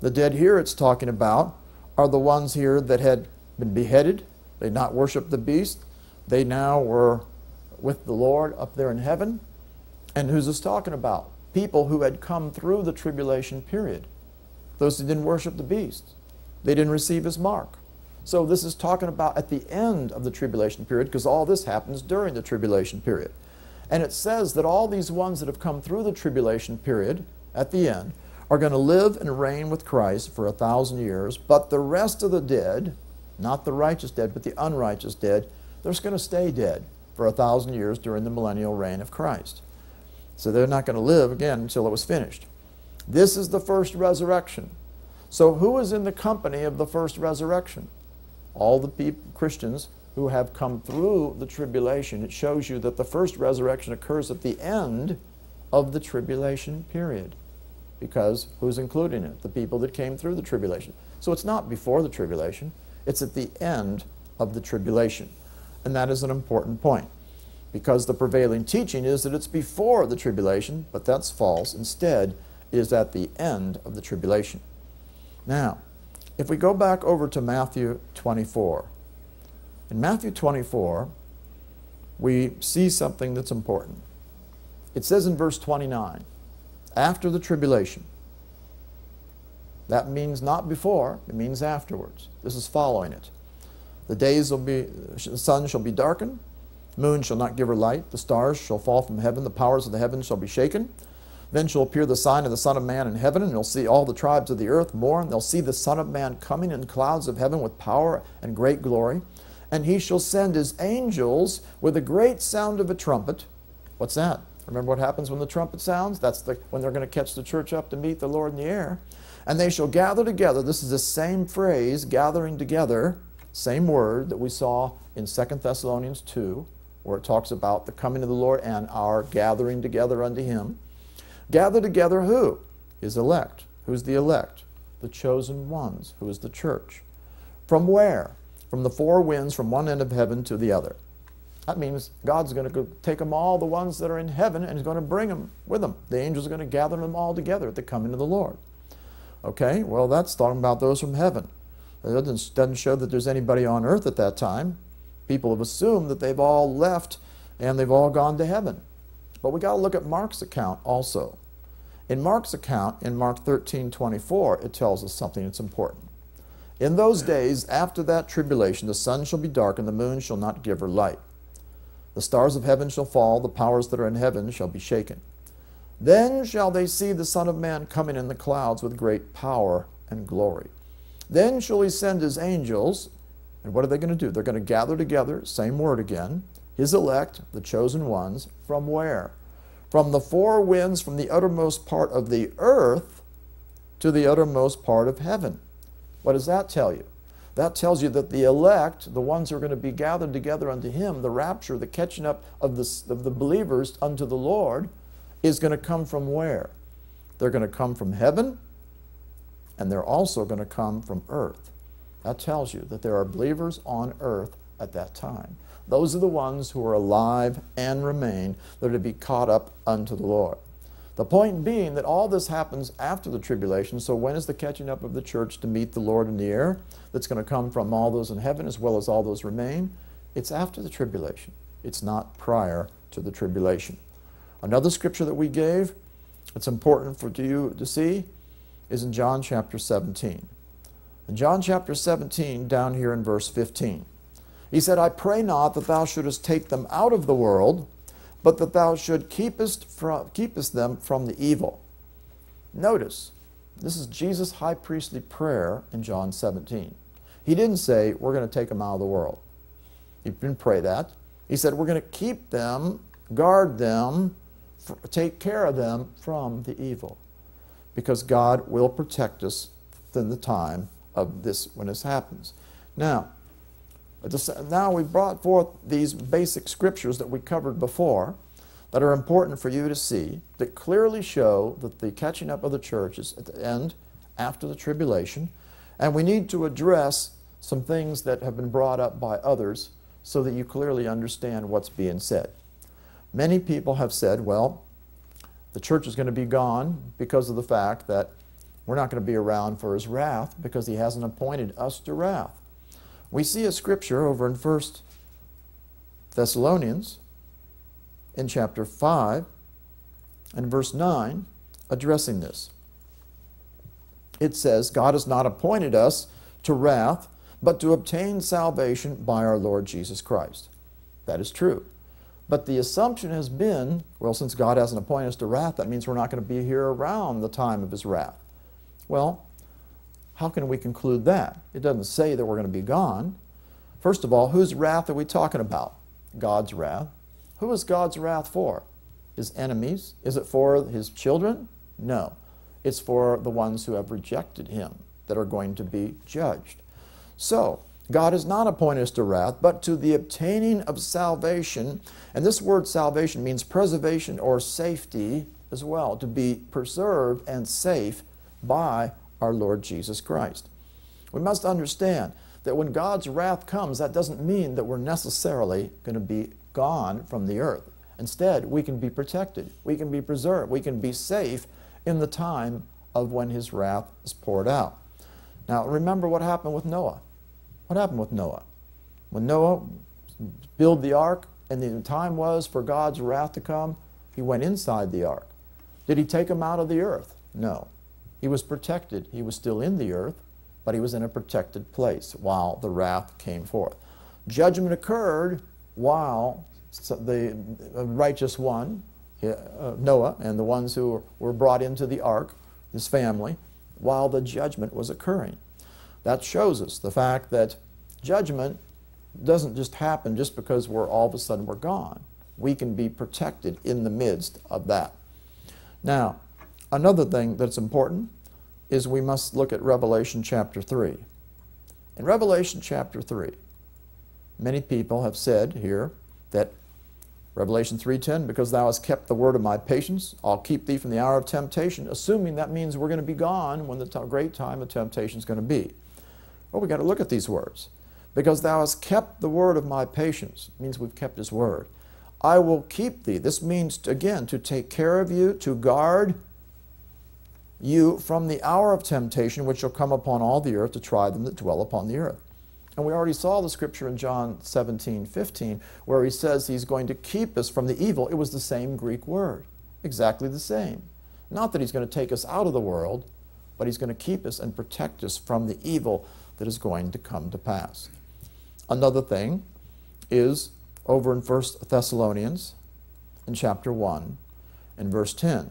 The dead here it's talking about are the ones here that had been beheaded. They not worshiped the beast. They now were with the Lord up there in heaven. And who's this talking about? People who had come through the tribulation period. Those who didn't worship the beast. They didn't receive his mark. So this is talking about at the end of the tribulation period because all this happens during the tribulation period. And it says that all these ones that have come through the tribulation period at the end are going to live and reign with Christ for a thousand years, but the rest of the dead, not the righteous dead, but the unrighteous dead, they're just going to stay dead for a thousand years during the millennial reign of Christ. So they're not going to live again until it was finished. This is the first resurrection. So, who is in the company of the first resurrection? All the people, Christians who have come through the tribulation. It shows you that the first resurrection occurs at the end of the tribulation period. Because who's including it? The people that came through the tribulation. So it's not before the tribulation, it's at the end of the tribulation. And that is an important point. Because the prevailing teaching is that it's before the tribulation, but that's false. Instead, it is at the end of the tribulation. Now, if we go back over to Matthew 24, in Matthew 24, we see something that's important. It says in verse 29, after the tribulation. That means not before, it means afterwards. This is following it. The days will be, the sun shall be darkened, moon shall not give her light, the stars shall fall from heaven, the powers of the heavens shall be shaken. Then shall appear the sign of the Son of Man in heaven, and you'll see all the tribes of the earth mourn. They'll see the Son of Man coming in clouds of heaven with power and great glory and he shall send his angels with a great sound of a trumpet. What's that? Remember what happens when the trumpet sounds? That's the, when they're going to catch the church up to meet the Lord in the air. And they shall gather together. This is the same phrase, gathering together, same word that we saw in 2 Thessalonians 2, where it talks about the coming of the Lord and our gathering together unto him. Gather together who? His elect. Who's the elect? The chosen ones. Who is the church? From where? from the four winds from one end of heaven to the other. That means God's going to take them all, the ones that are in heaven, and He's going to bring them with Him. The angels are going to gather them all together at the coming of the Lord. Okay, well, that's talking about those from heaven. It doesn't, doesn't show that there's anybody on earth at that time. People have assumed that they've all left and they've all gone to heaven. But we got to look at Mark's account also. In Mark's account, in Mark 13 24, it tells us something that's important. In those days, after that tribulation, the sun shall be dark, and the moon shall not give her light. The stars of heaven shall fall, the powers that are in heaven shall be shaken. Then shall they see the Son of Man coming in the clouds with great power and glory. Then shall he send his angels, and what are they going to do? They're going to gather together, same word again, his elect, the chosen ones, from where? From the four winds, from the uttermost part of the earth to the uttermost part of heaven. What does that tell you? That tells you that the elect, the ones who are going to be gathered together unto Him, the rapture, the catching up of the, of the believers unto the Lord, is going to come from where? They're going to come from heaven, and they're also going to come from earth. That tells you that there are believers on earth at that time. Those are the ones who are alive and remain that are to be caught up unto the Lord. The point being that all this happens after the tribulation. So, when is the catching up of the church to meet the Lord in the air that's going to come from all those in heaven as well as all those remain? It's after the tribulation, it's not prior to the tribulation. Another scripture that we gave, it's important for you to see, is in John chapter 17. In John chapter 17, down here in verse 15, he said, I pray not that thou shouldest take them out of the world but that thou should keepest, from, keepest them from the evil. Notice, this is Jesus' high priestly prayer in John 17. He didn't say, We're going to take them out of the world. He didn't pray that. He said, We're going to keep them, guard them, take care of them from the evil. Because God will protect us in the time of this when this happens. Now, now we brought forth these basic scriptures that we covered before that are important for you to see that clearly show that the catching up of the church is at the end after the tribulation. And we need to address some things that have been brought up by others so that you clearly understand what's being said. Many people have said, well, the church is going to be gone because of the fact that we're not going to be around for his wrath because he hasn't appointed us to wrath. We see a scripture over in 1 Thessalonians in chapter 5 and verse 9 addressing this. It says, God has not appointed us to wrath, but to obtain salvation by our Lord Jesus Christ. That is true. But the assumption has been, well, since God hasn't appointed us to wrath, that means we're not going to be here around the time of his wrath. Well, how can we conclude that? It doesn't say that we're going to be gone. First of all, whose wrath are we talking about? God's wrath. Who is God's wrath for? His enemies? Is it for his children? No. It's for the ones who have rejected him. that are going to be judged. So, God has not appointed us to wrath, but to the obtaining of salvation. And this word salvation means preservation or safety as well, to be preserved and safe by our Lord Jesus Christ. We must understand that when God's wrath comes, that doesn't mean that we're necessarily going to be gone from the earth. Instead, we can be protected, we can be preserved, we can be safe in the time of when his wrath is poured out. Now, remember what happened with Noah. What happened with Noah? When Noah built the ark and the time was for God's wrath to come, he went inside the ark. Did he take him out of the earth? No. He was protected. He was still in the earth, but he was in a protected place while the wrath came forth. Judgment occurred while the righteous one, uh, Noah, and the ones who were brought into the ark, his family, while the judgment was occurring. That shows us the fact that judgment doesn't just happen just because we're all of a sudden we're gone. We can be protected in the midst of that. Now, another thing that's important is we must look at Revelation chapter 3. In Revelation chapter 3, many people have said here that Revelation 3:10 because thou hast kept the word of my patience I'll keep thee from the hour of temptation assuming that means we're going to be gone when the great time of temptation is going to be. Well, we've got to look at these words. Because thou hast kept the word of my patience means we've kept his word. I will keep thee. This means, again, to take care of you, to guard you from the hour of temptation which shall come upon all the earth to try them that dwell upon the earth. And we already saw the scripture in John 17, 15, where he says he's going to keep us from the evil. It was the same Greek word, exactly the same. Not that he's going to take us out of the world, but he's going to keep us and protect us from the evil that is going to come to pass. Another thing is over in 1 Thessalonians in chapter 1 in verse 10.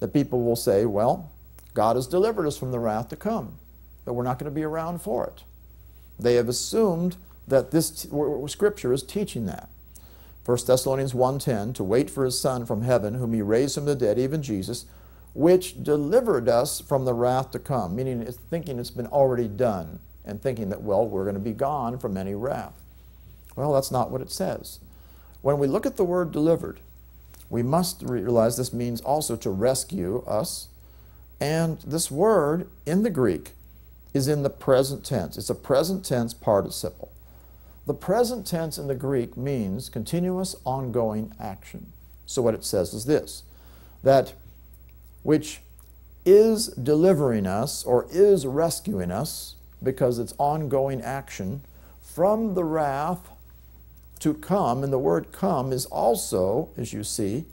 The people will say, well, God has delivered us from the wrath to come, but we're not going to be around for it. They have assumed that this scripture is teaching that. 1 Thessalonians 1.10, to wait for his Son from heaven, whom he raised from the dead, even Jesus, which delivered us from the wrath to come, meaning it's thinking it's been already done and thinking that, well, we're going to be gone from any wrath. Well, that's not what it says. When we look at the word delivered, we must realize this means also to rescue us. And this word in the Greek is in the present tense. It's a present tense participle. The present tense in the Greek means continuous ongoing action. So what it says is this, that which is delivering us or is rescuing us because it's ongoing action from the wrath to come, and the word come is also, as you see,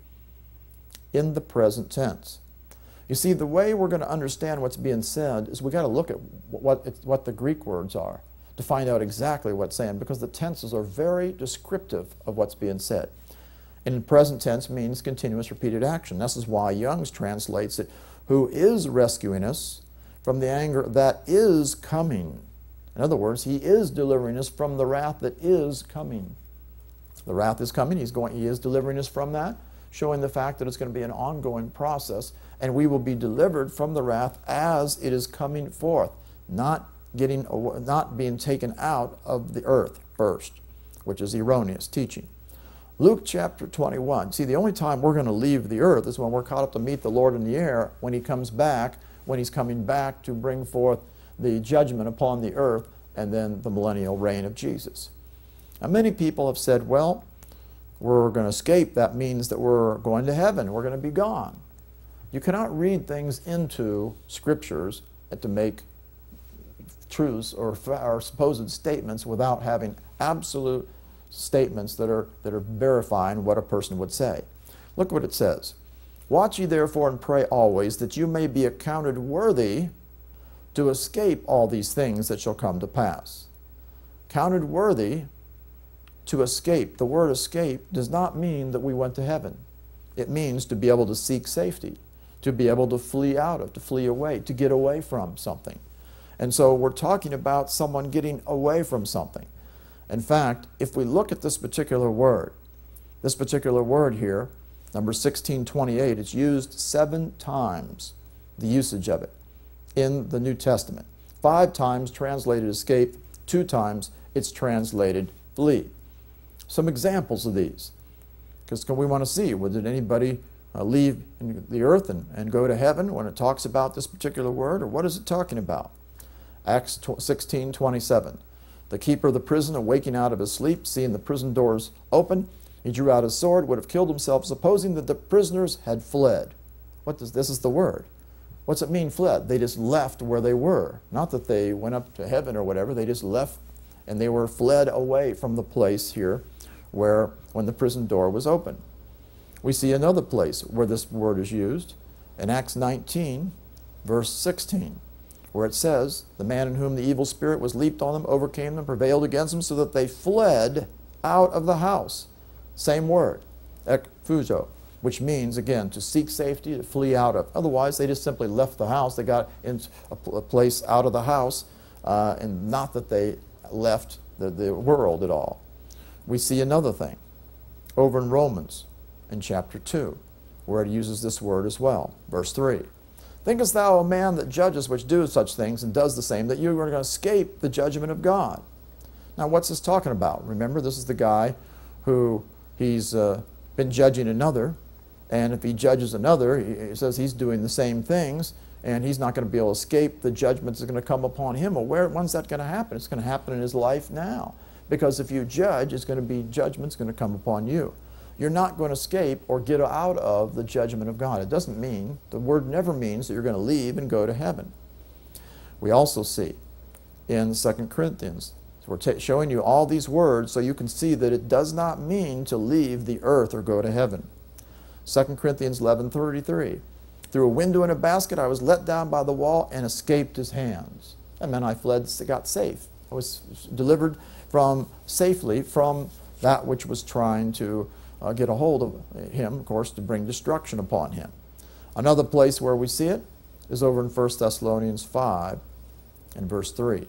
in the present tense. You see, the way we're going to understand what's being said is we've got to look at what, what the Greek words are to find out exactly what's saying because the tenses are very descriptive of what's being said. And present tense means continuous repeated action. This is why Young's translates it, who is rescuing us from the anger that is coming. In other words, he is delivering us from the wrath that is coming. The wrath is coming. He's going, he is delivering us from that, showing the fact that it's going to be an ongoing process, and we will be delivered from the wrath as it is coming forth, not getting, not being taken out of the earth first, which is erroneous teaching. Luke chapter 21. See, the only time we're going to leave the earth is when we're caught up to meet the Lord in the air, when he comes back, when he's coming back to bring forth the judgment upon the earth, and then the millennial reign of Jesus. Now, many people have said, well, we're going to escape. That means that we're going to heaven. We're going to be gone. You cannot read things into scriptures to make truths or, or supposed statements without having absolute statements that are, that are verifying what a person would say. Look what it says. Watch ye therefore and pray always that you may be accounted worthy to escape all these things that shall come to pass. Counted worthy to escape. The word escape does not mean that we went to heaven. It means to be able to seek safety, to be able to flee out of, to flee away, to get away from something. And so we're talking about someone getting away from something. In fact, if we look at this particular word, this particular word here, number 1628, it's used seven times, the usage of it. in the New Testament. Five times translated escape, two times it's translated flee. Some examples of these, because we want to see, well, did anybody uh, leave the earth and, and go to heaven when it talks about this particular word, or what is it talking about? Acts 16 27. The keeper of the prison, awaking out of his sleep, seeing the prison doors open, he drew out his sword, would have killed himself, supposing that the prisoners had fled. What does this is the word? What's it mean fled? They just left where they were. Not that they went up to heaven or whatever, they just left and they were fled away from the place here where when the prison door was open. We see another place where this word is used in Acts 19, verse 16, where it says, The man in whom the evil spirit was leaped on them, overcame them, prevailed against them, so that they fled out of the house. Same word, ekphuzo, which means, again, to seek safety, to flee out of. Otherwise, they just simply left the house. They got into a, place out of the house, uh, and not that they left the, the world at all. We see another thing over in Romans in chapter 2, where it uses this word as well. Verse 3 Thinkest thou, a man that judges which do such things and does the same, that you are going to escape the judgment of God? Now, what's this talking about? Remember, this is the guy who he's uh, been judging another, and if he judges another, he says he's doing the same things, and he's not going to be able to escape the judgment that's going to come upon him. Well, where, when's that going to happen? It's going to happen in his life now. Because if you judge, it's going to be judgment's going to come upon you. You're not going to escape or get out of the judgment of God. It doesn't mean, the word never means that you're going to leave and go to heaven. We also see in 2 Corinthians, so we're showing you all these words so you can see that it does not mean to leave the earth or go to heaven. 2 Corinthians 11:33 through a window in a basket, I was let down by the wall and escaped his hands. And then I fled, got safe. I was delivered from safely from that which was trying to uh, get a hold of him, of course, to bring destruction upon him. Another place where we see it is over in 1 Thessalonians 5 and verse 3.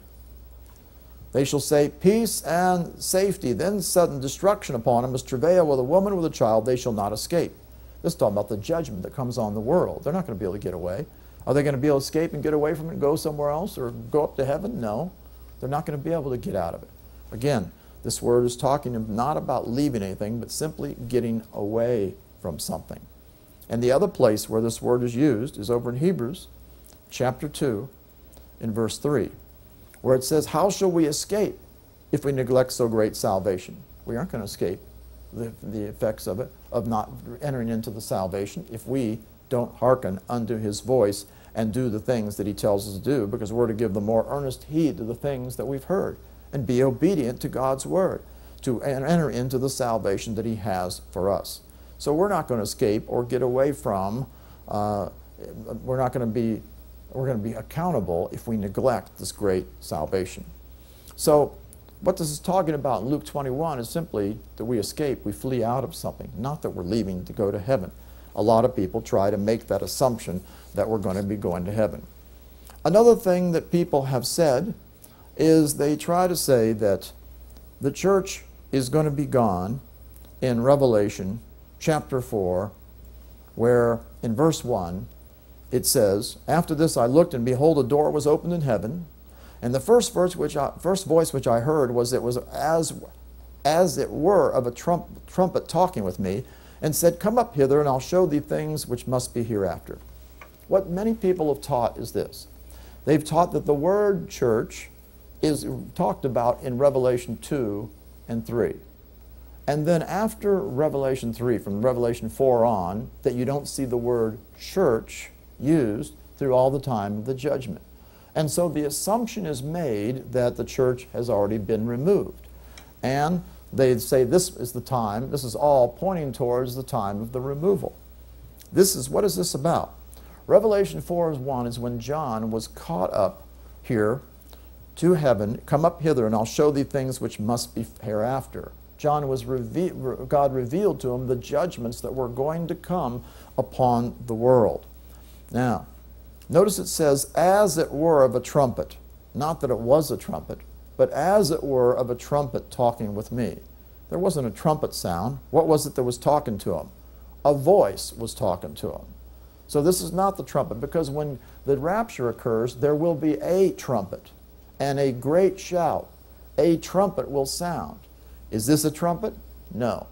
They shall say, Peace and safety, then sudden destruction upon them as travail with a woman with a child, they shall not escape. This is talking about the judgment that comes on the world. They're not going to be able to get away. Are they going to be able to escape and get away from it and go somewhere else or go up to heaven? No. They're not going to be able to get out of it. Again, this word is talking not about leaving anything, but simply getting away from something. And the other place where this word is used is over in Hebrews chapter 2 in verse 3, where it says, How shall we escape if we neglect so great salvation? We aren't going to escape the, the effects of it, of not entering into the salvation, if we don't hearken unto his voice and do the things that he tells us to do, because we're to give the more earnest heed to the things that we've heard and be obedient to God's word to enter into the salvation that he has for us. So we're not going to escape or get away from, uh, we're not going to be, we're going to be accountable if we neglect this great salvation. So what this is talking about in Luke 21 is simply that we escape, we flee out of something, not that we're leaving to go to heaven. A lot of people try to make that assumption that we're going to be going to heaven. Another thing that people have said is they try to say that the church is going to be gone in Revelation chapter 4, where in verse 1 it says, After this I looked, and behold, a door was opened in heaven. And the first verse which I, first voice which I heard was it was as as it were of a trump, trumpet talking with me, and said, Come up hither, and I'll show thee things which must be hereafter. What many people have taught is this. They've taught that the word church is talked about in Revelation 2 and 3. And then after Revelation 3, from Revelation 4 on, that you don't see the word church used through all the time of the judgment. And so the assumption is made that the church has already been removed. And they say this is the time, this is all pointing towards the time of the removal. This is, what is this about? Revelation 4 is 1 is when John was caught up here to heaven, come up hither, and I'll show thee things which must be hereafter. John was reve- God revealed to him the judgments that were going to come upon the world. Now, Notice it says, as it were of a trumpet. Not that it was a trumpet, but as it were of a trumpet talking with me. There wasn't a trumpet sound. What was it that was talking to him? A voice was talking to him. So this is not the trumpet, because when the rapture occurs, there will be a trumpet and a great shout. A trumpet will sound. Is this a trumpet? No.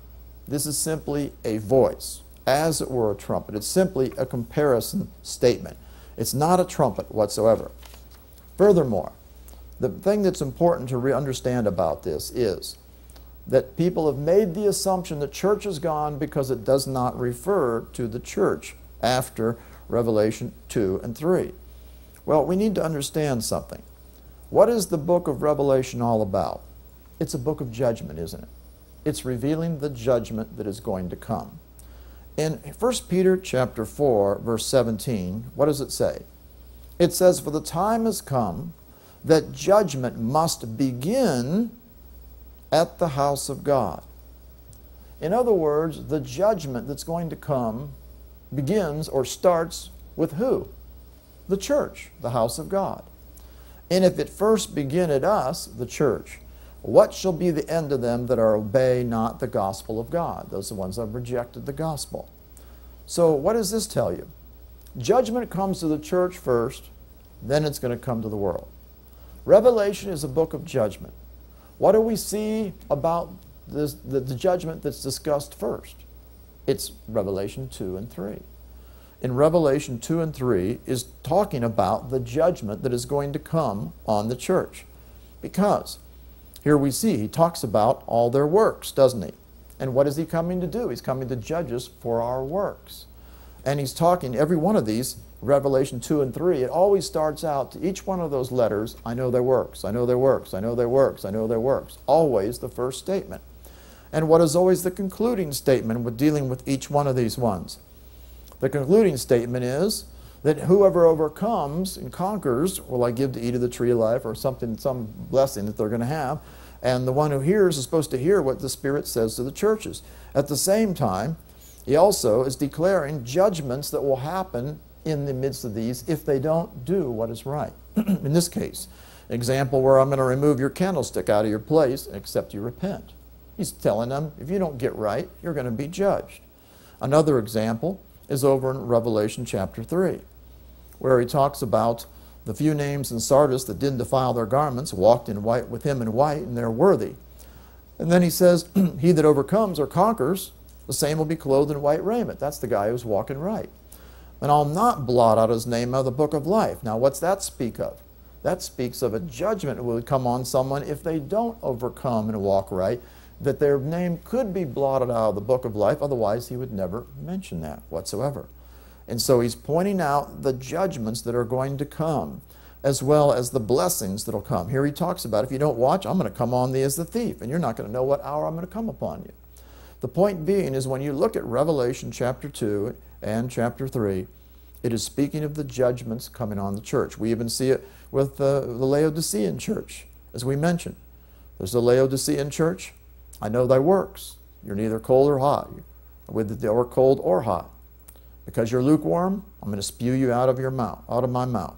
This is simply a voice, as it were a trumpet. It's simply a comparison statement. It's not a trumpet whatsoever. Furthermore, the thing that's important to understand about this is that people have made the assumption that church is gone because it does not refer to the church after Revelation 2 and 3. Well, we need to understand something. What is the book of Revelation all about? It's a book of judgment, isn't it? It's revealing the judgment that is going to come. In 1 Peter chapter 4, verse 17, what does it say? It says, For the time has come that judgment must begin at the house of God. In other words, the judgment that's going to come begins or starts with who? The church, the house of God. And if it first begin at us, the church, what shall be the end of them that are obey not the gospel of God? Those are the ones that have rejected the gospel. So what does this tell you? Judgment comes to the church first, then it's going to come to the world. Revelation is a book of judgment. What do we see about this, the, the judgment that's discussed first? It's Revelation 2 and 3. In Revelation 2 and 3 is talking about the judgment that is going to come on the church. Because here we see he talks about all their works, doesn't he? And what is he coming to do? He's coming to judge us for our works. And he's talking, every one of these, Revelation 2 and 3, it always starts out to each one of those letters, I know their works, I know their works, I know their works, I know their works. Always the first statement. And what is always the concluding statement with dealing with each one of these ones? The concluding statement is that whoever overcomes and conquers will I give to eat of the tree of life or something, some blessing that they're going to have. And the one who hears is supposed to hear what the Spirit says to the churches. At the same time, he also is declaring judgments that will happen in the midst of these if they don't do what is right. in this case, example where I'm going to remove your candlestick out of your place except you repent. He's telling them, if you don't get right, you're going to be judged. Another example is over in Revelation chapter 3, where he talks about the few names in Sardis that didn't defile their garments walked in white with him in white, and they're worthy. And then he says, He that overcomes or conquers, the same will be clothed in white raiment. That's the guy who's walking right. And I'll not blot out his name out of the book of life. Now, what's that speak of? That speaks of a judgment that will come on someone if they don't overcome and walk right, that their name could be blotted out of the book of life. Otherwise, he would never mention that whatsoever. And so he's pointing out the judgments that are going to come, as well as the blessings that will come. Here he talks about if you don't watch, I'm going to come on thee as the thief, and you're not going to know what hour I'm going to come upon you. The point being is when you look at Revelation chapter 2 and chapter 3, it is speaking of the judgments coming on the church. We even see it with the Laodicean church, as we mentioned. There's the Laodicean church. I know thy works. You're neither cold or hot, with the or cold or hot. Because you're lukewarm, I'm going to spew you out of your mouth, out of my mouth.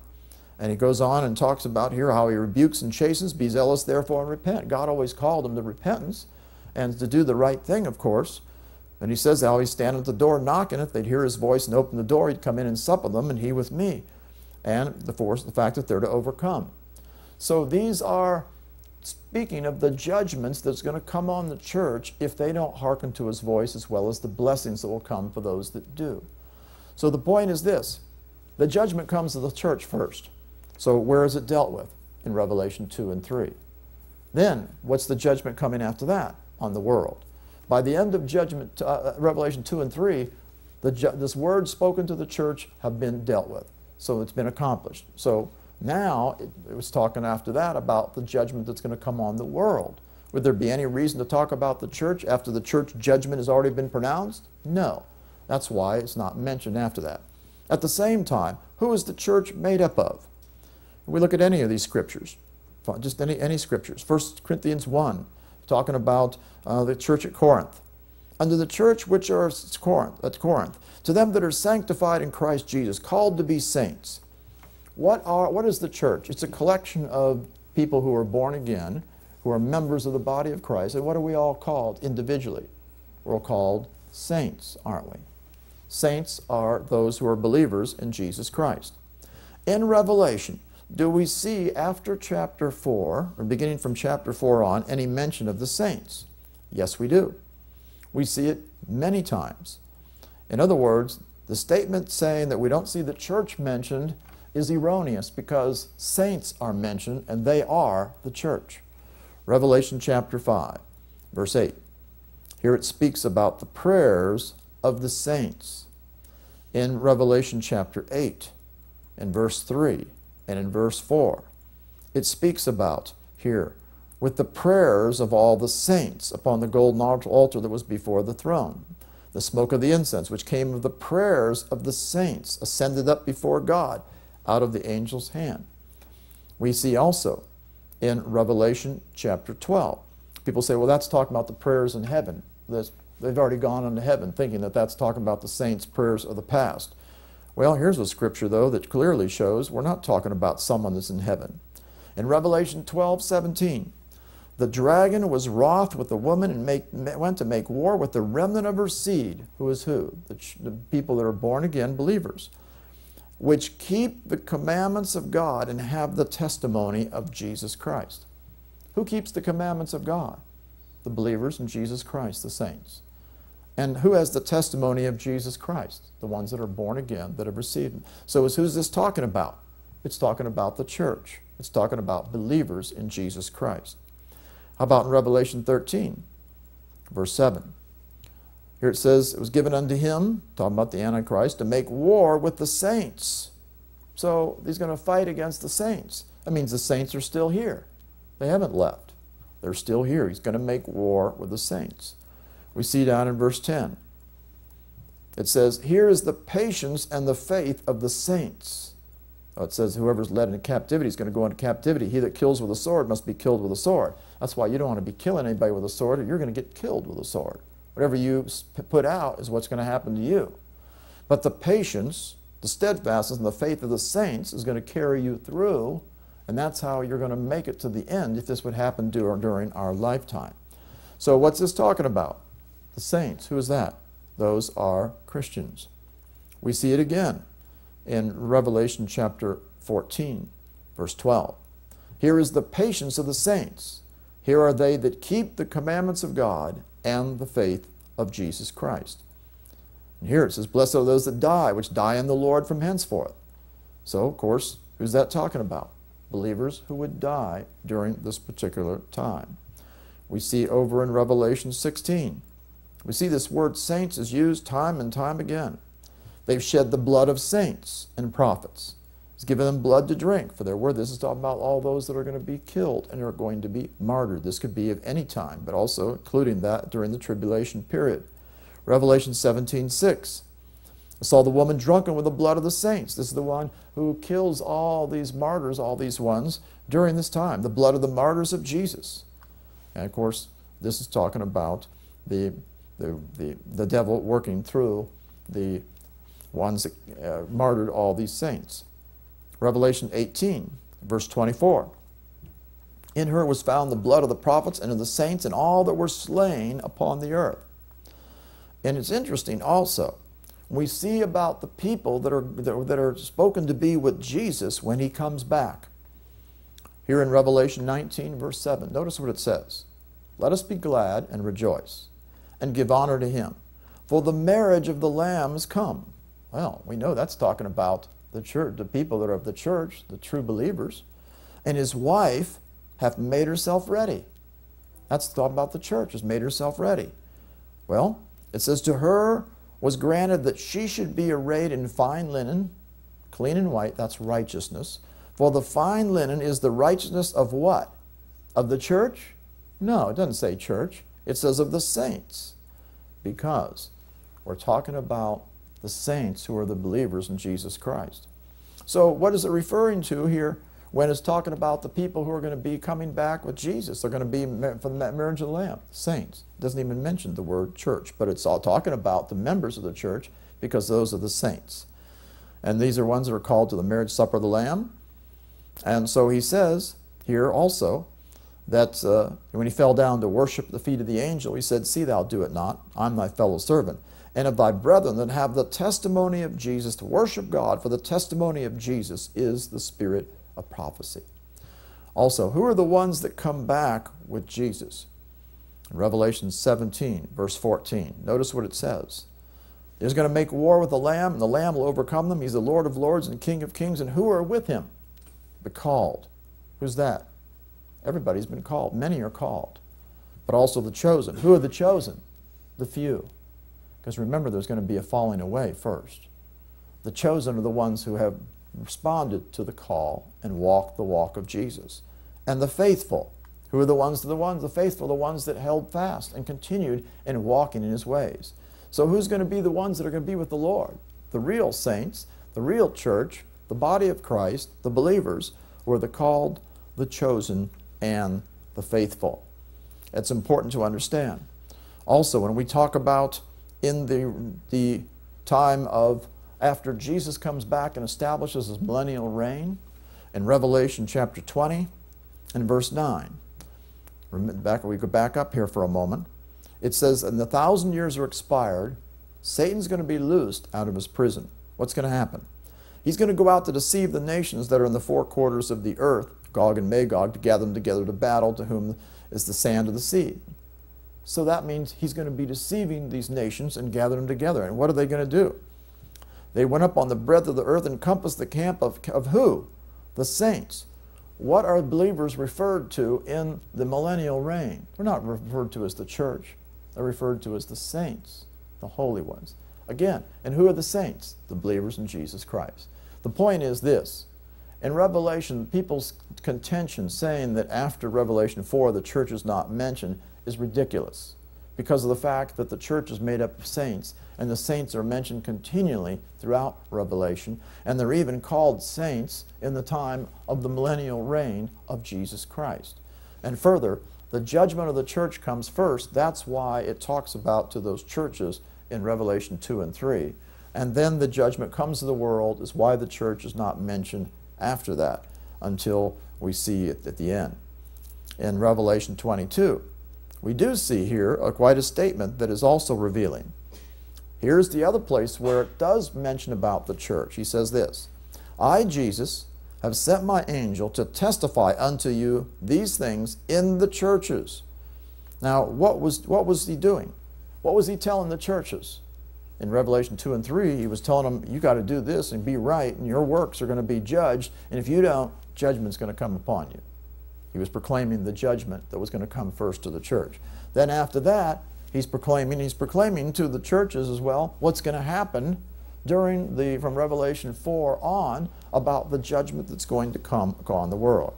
And he goes on and talks about here how he rebukes and chastens. Be zealous, therefore, and repent. God always called him to repentance and to do the right thing, of course. And he says how he's standing at the door knocking. If they'd hear his voice and open the door, he'd come in and sup with them, and he with me. And the force, the fact that they're to overcome. So these are speaking of the judgments that's going to come on the church if they don't hearken to his voice, as well as the blessings that will come for those that do. So the point is this the judgment comes to the church first. So where is it dealt with? In Revelation 2 and 3. Then, what's the judgment coming after that? On the world. By the end of judgment, uh, uh Revelation 2 and 3, the this word spoken to the church have been dealt with. So it's been accomplished. So now it, it was talking after that about the judgment that's going to come on the world. Would there be any reason to talk about the church after the church judgment has already been pronounced? No. That's why it's not mentioned after that. At the same time, who is the church made up of? We look at any of these scriptures, just any, any scriptures. 1 Corinthians 1, talking about uh, the church at Corinth. Under the church which are Corinth, at Corinth, to them that are sanctified in Christ Jesus, called to be saints. What, are, what is the church? It's a collection of people who are born again, who are members of the body of Christ. And what are we all called individually? We're all called saints, aren't we? Saints are those who are believers in Jesus Christ. In Revelation, do we see after chapter 4, or beginning from chapter 4 on, any mention of the saints? Yes, we do. We see it many times. In other words, the statement saying that we don't see the church mentioned is erroneous because saints are mentioned and they are the church. Revelation chapter 5, verse 8. Here it speaks about the prayers of the saints. In Revelation chapter 8, in verse 3, and in verse 4, it speaks about here with the prayers of all the saints upon the golden altar that was before the throne. The smoke of the incense, which came of the prayers of the saints, ascended up before God out of the angel's hand. We see also in Revelation chapter 12. People say, well, that's talking about the prayers in heaven. they've already gone into heaven, thinking that that's talking about the saints' prayers of the past. Well, here's a scripture, though, that clearly shows we're not talking about someone that's in heaven. In Revelation 12 17, the dragon was wroth with the woman and make, went to make war with the remnant of her seed. Who is who? The, the people that are born again believers, which keep the commandments of God and have the testimony of Jesus Christ. Who keeps the commandments of God? The believers in Jesus Christ, the saints. And who has the testimony of Jesus Christ? The ones that are born again, that have received Him. So is who's this talking about? It's talking about the church. It's talking about believers in Jesus Christ. How about in Revelation 13, verse 7? Here it says, It was given unto him, talking about the Antichrist, to make war with the saints. So he's going to fight against the saints. That means the saints are still here. They haven't left. They're still here. He's going to make war with the saints. We see down in verse 10. It says, Here is the patience and the faith of the saints. It says, Whoever's led into captivity is going to go into captivity. He that kills with a sword must be killed with a sword. That's why you don't want to be killing anybody with a sword, or you're going to get killed with a sword. Whatever you put out is what's going to happen to you. But the patience, the steadfastness, and the faith of the saints is going to carry you through, and that's how you're going to make it to the end if this would happen during our lifetime. So, what's this talking about? The saints. Who is that? Those are Christians. We see it again in Revelation chapter 14, verse 12. Here is the patience of the saints. Here are they that keep the commandments of God and the faith of Jesus Christ. And here it says, Blessed are those that die, which die in the Lord from henceforth. So, of course, who's that talking about? Believers who would die during this particular time. We see over in Revelation 16 we see this word saints is used time and time again. They've shed the blood of saints and prophets. He's given them blood to drink for their word. This is talking about all those that are going to be killed and are going to be martyred. This could be of any time, but also including that during the tribulation period. Revelation 17 6. I saw the woman drunken with the blood of the saints. This is the one who kills all these martyrs, all these ones, during this time. The blood of the martyrs of Jesus. And of course, this is talking about the the, the, the devil working through the ones that uh, martyred all these saints. Revelation 18, verse 24. In her was found the blood of the prophets and of the saints and all that were slain upon the earth. And it's interesting also, we see about the people that are, that are spoken to be with Jesus when he comes back. Here in Revelation 19, verse 7, notice what it says Let us be glad and rejoice and give honor to him. For the marriage of the Lamb is come. Well, we know that's talking about the church, the people that are of the church, the true believers. And his wife hath made herself ready. That's talking about the church, has made herself ready. Well, it says, To her was granted that she should be arrayed in fine linen, clean and white, that's righteousness. For the fine linen is the righteousness of what? Of the church? No, it doesn't say church. It says of the saints because we're talking about the saints who are the believers in Jesus Christ. So, what is it referring to here when it's talking about the people who are going to be coming back with Jesus? They're going to be from the marriage of the Lamb, saints. It doesn't even mention the word church, but it's all talking about the members of the church because those are the saints. And these are ones that are called to the marriage supper of the Lamb. And so he says here also that uh, when he fell down to worship the feet of the angel, he said, See thou do it not, I'm thy fellow servant. And of thy brethren that have the testimony of Jesus to worship God, for the testimony of Jesus is the spirit of prophecy. Also, who are the ones that come back with Jesus? In Revelation 17, verse 14, notice what it says. He's going to make war with the Lamb, and the Lamb will overcome them. He's the Lord of lords and King of kings. And who are with him? The called. Who's that? Everybody's been called. Many are called. But also the chosen. Who are the chosen? The few. Because remember, there's going to be a falling away first. The chosen are the ones who have responded to the call and walked the walk of Jesus. And the faithful, who are the ones, the ones, the faithful, the ones that held fast and continued in walking in his ways. So who's going to be the ones that are going to be with the Lord? The real saints, the real church, the body of Christ, the believers, were the called, the chosen, and the faithful. It's important to understand. Also, when we talk about in the, the time of after Jesus comes back and establishes his millennial reign, in Revelation chapter 20 and verse 9. Back, we go back up here for a moment. It says, and the thousand years are expired, Satan's going to be loosed out of his prison. What's going to happen? He's going to go out to deceive the nations that are in the four quarters of the earth, Gog and Magog, to gather them together to battle, to whom is the sand of the sea. So that means he's going to be deceiving these nations and gather them together. And what are they going to do? They went up on the breadth of the earth and compassed the camp of, of who? The saints. What are believers referred to in the millennial reign? They're not referred to as the church. They're referred to as the saints, the holy ones. Again, and who are the saints? The believers in Jesus Christ. The point is this. In Revelation, people's contention saying that after Revelation 4 the church is not mentioned is ridiculous because of the fact that the church is made up of saints, and the saints are mentioned continually throughout Revelation, and they're even called saints in the time of the millennial reign of Jesus Christ. And further, the judgment of the church comes first. That's why it talks about to those churches in Revelation 2 and 3. And then the judgment comes to the world, is why the church is not mentioned after that until we see it at the end. In Revelation 22, we do see here a, quite a statement that is also revealing. Here's the other place where it does mention about the church. He says this I, Jesus, have sent my angel to testify unto you these things in the churches. Now, what was, what was he doing? What was he telling the churches? In Revelation 2 and 3, he was telling them, you got to do this and be right, and your works are going to be judged, and if you don't, judgment's going to come upon you. He was proclaiming the judgment that was going to come first to the church. Then after that, he's proclaiming, he's proclaiming to the churches as well what's going to happen during the from Revelation 4 on about the judgment that's going to come upon the world.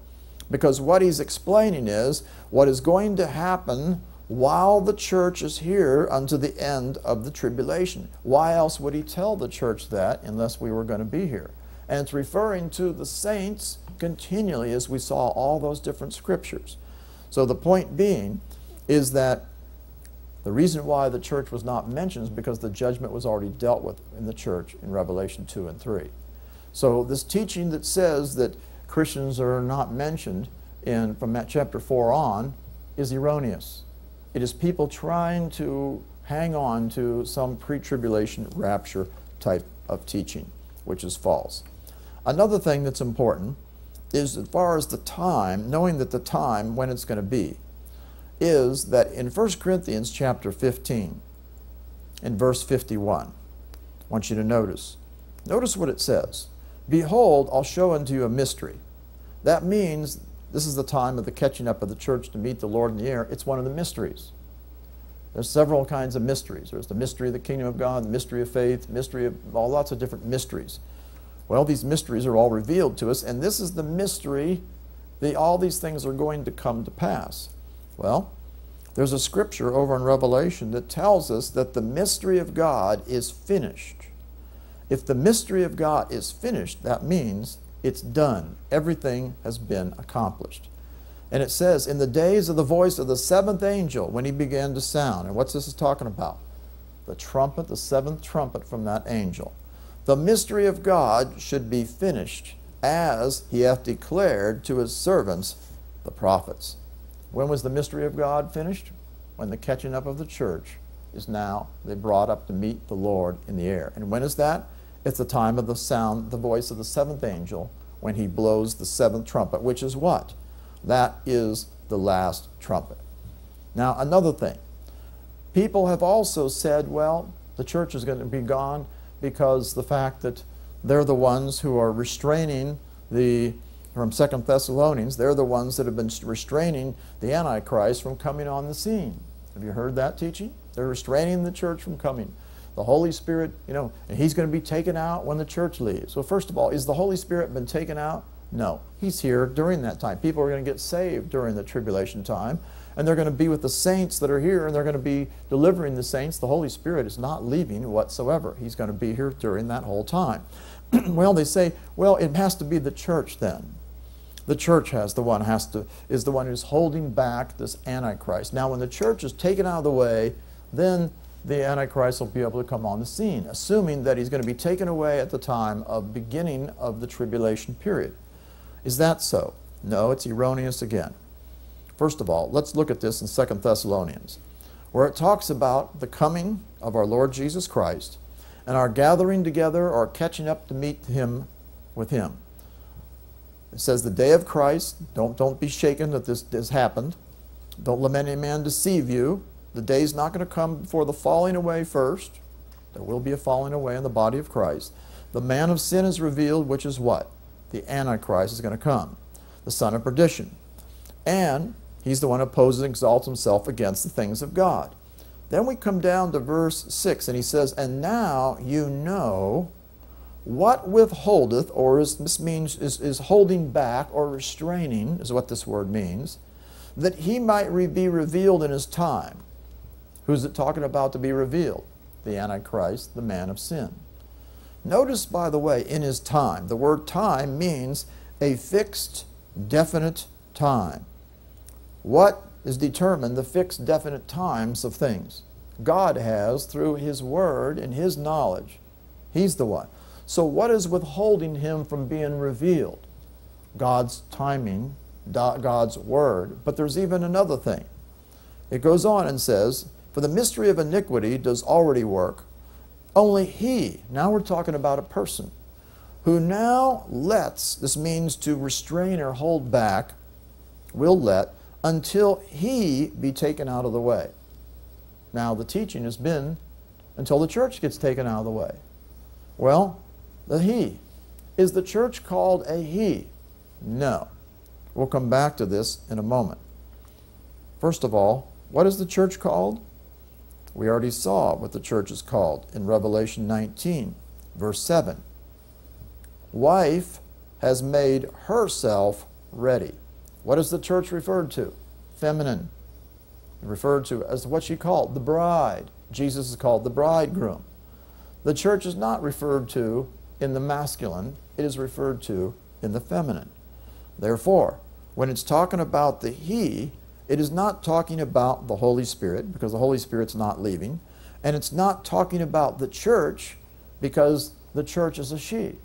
Because what he's explaining is what is going to happen while the church is here unto the end of the tribulation. Why else would he tell the church that unless we were going to be here? And it's referring to the saints continually as we saw all those different scriptures. So the point being is that the reason why the church was not mentioned is because the judgment was already dealt with in the church in Revelation 2 and 3. So this teaching that says that Christians are not mentioned in from chapter 4 on is erroneous. It is people trying to hang on to some pre-tribulation rapture type of teaching, which is false. Another thing that's important is as far as the time, knowing that the time when it's going to be is that in 1 Corinthians chapter 15, in verse 51, I want you to notice. Notice what it says. Behold, I'll show unto you a mystery. That means this is the time of the catching up of the church to meet the Lord in the air. It's one of the mysteries. There's several kinds of mysteries. There's the mystery of the kingdom of God, the mystery of faith, mystery of all lots of different mysteries. Well, these mysteries are all revealed to us, and this is the mystery that all these things are going to come to pass. Well, there's a scripture over in Revelation that tells us that the mystery of God is finished. If the mystery of God is finished, that means it's done. Everything has been accomplished. And it says, in the days of the voice of the seventh angel, when he began to sound. And what's this is talking about? The trumpet, the seventh trumpet from that angel. The mystery of God should be finished as he hath declared to his servants, the prophets. When was the mystery of God finished? When the catching up of the church is now they brought up to meet the Lord in the air. And when is that? It's the time of the sound, the voice of the seventh angel, when he blows the seventh trumpet, which is what? That is the last trumpet. Now, another thing. People have also said, well, the church is going to be gone because the fact that they're the ones who are restraining the from Second Thessalonians, they're the ones that have been restraining the Antichrist from coming on the scene. Have you heard that teaching? They're restraining the church from coming. The Holy Spirit, you know, and he's going to be taken out when the church leaves. So first of all, is the Holy Spirit been taken out? No. He's here during that time. People are going to get saved during the tribulation time, and they're going to be with the saints that are here, and they're going to be delivering the saints. The Holy Spirit is not leaving whatsoever. He's going to be here during that whole time. well, they say, well, it has to be the church then. The church has the one has to is the one who's holding back this antichrist. Now, when the church is taken out of the way, then the antichrist will be able to come on the scene, assuming that he's going to be taken away at the time of beginning of the tribulation period. Is that so? No, it's erroneous again. First of all, let's look at this in Second Thessalonians, where it talks about the coming of our Lord Jesus Christ and our gathering together or catching up to meet him with him. It says the day of Christ, don't, don't be shaken that this has happened. Don't let any man deceive you. The day's not going to come before the falling away first. There will be a falling away in the body of Christ. The man of sin is revealed, which is what? The Antichrist is going to come, the son of perdition. And he's the one who opposes and exalts himself against the things of God. Then we come down to verse 6, and he says, And now you know what withholdeth, or is, this means is, is holding back or restraining, is what this word means, that he might re be revealed in his time. Who's it talking about to be revealed? The Antichrist, the man of sin. Notice, by the way, in his time. The word time means a fixed, definite time. What is determined the fixed, definite times of things? God has through his word and his knowledge. He's the one. So, what is withholding him from being revealed? God's timing, God's word. But there's even another thing. It goes on and says, For the mystery of iniquity does already work. Only he, now we're talking about a person, who now lets, this means to restrain or hold back, will let, until he be taken out of the way. Now, the teaching has been until the church gets taken out of the way. Well, the he. Is the church called a he? No. We'll come back to this in a moment. First of all, what is the church called? We already saw what the church is called in Revelation 19, verse 7. Wife has made herself ready. What is the church referred to? Feminine. Referred to as what she called the bride. Jesus is called the bridegroom. The church is not referred to in the masculine, it is referred to in the feminine. Therefore, when it's talking about the He, it is not talking about the Holy Spirit, because the Holy Spirit's not leaving, and it's not talking about the church, because the church is a she.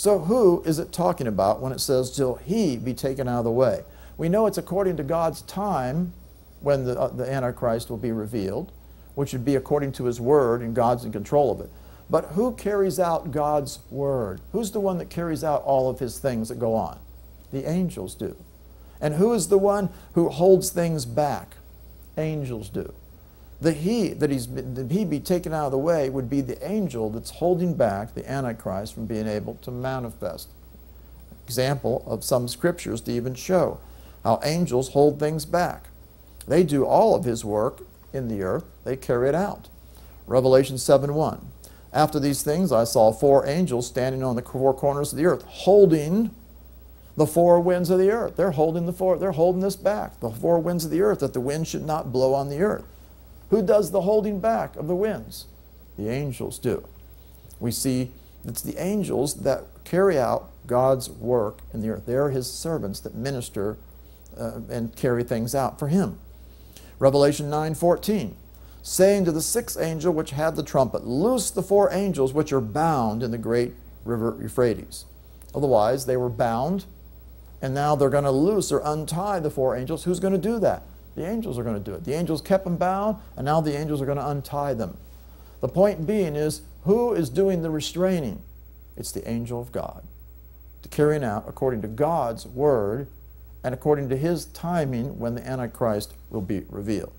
So, who is it talking about when it says, till he be taken out of the way? We know it's according to God's time when the, uh, the Antichrist will be revealed, which would be according to his word, and God's in control of it. But who carries out God's word? Who's the one that carries out all of his things that go on? The angels do. And who is the one who holds things back? Angels do. The he that he's that he be taken out of the way would be the angel that's holding back the Antichrist from being able to manifest. Example of some scriptures to even show how angels hold things back. They do all of his work in the earth, they carry it out. Revelation 7 1. After these things, I saw four angels standing on the four corners of the earth, holding the four winds of the earth. They're holding the four, they're holding this back, the four winds of the earth, that the wind should not blow on the earth. Who does the holding back of the winds? The angels do. We see it's the angels that carry out God's work in the earth. They are his servants that minister uh, and carry things out for him. Revelation 9 14 saying to the sixth angel which had the trumpet, Loose the four angels which are bound in the great river Euphrates. Otherwise, they were bound, and now they're going to loose or untie the four angels. Who's going to do that? The angels are going to do it. The angels kept them bound, and now the angels are going to untie them. The point being is, who is doing the restraining? It's the angel of God. To carrying out according to God's word and according to his timing when the Antichrist will be revealed.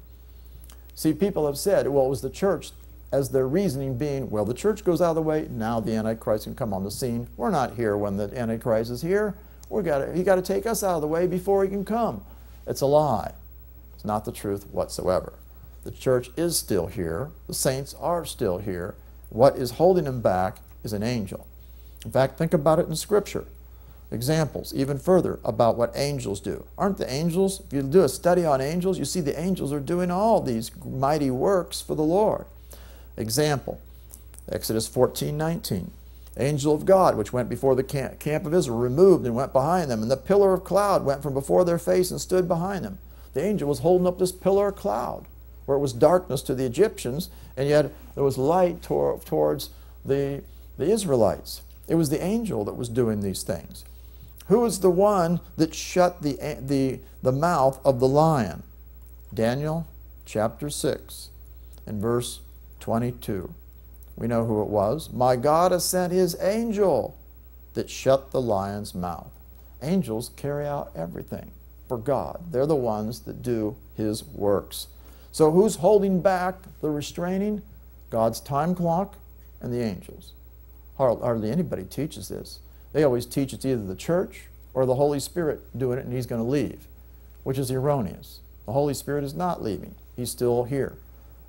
See, people have said, well, it was the church as their reasoning being, well, the church goes out of the way, now the Antichrist can come on the scene. We're not here when the Antichrist is here. We gotta, he got to take us out of the way before he can come. It's a lie. It's not the truth whatsoever. The church is still here. The saints are still here. What is holding them back is an angel. In fact, think about it in Scripture. Examples, even further, about what angels do. Aren't the angels, if you do a study on angels, you see the angels are doing all these mighty works for the Lord. Example, Exodus 14 19. Angel of God, which went before the camp of Israel, removed and went behind them, and the pillar of cloud went from before their face and stood behind them. The angel was holding up this pillar of cloud, where it was darkness to the Egyptians, and yet there was light tor towards the, the Israelites. It was the angel that was doing these things. Who is the one that shut the, the, the mouth of the lion? Daniel chapter 6 and verse 22. We know who it was. My God has sent his angel that shut the lion's mouth. Angels carry out everything for God. They're the ones that do his works. So who's holding back the restraining? God's time clock and the angels. Hardly anybody teaches this. They always teach it's either the church or the Holy Spirit doing it and he's going to leave, which is erroneous. The Holy Spirit is not leaving. He's still here.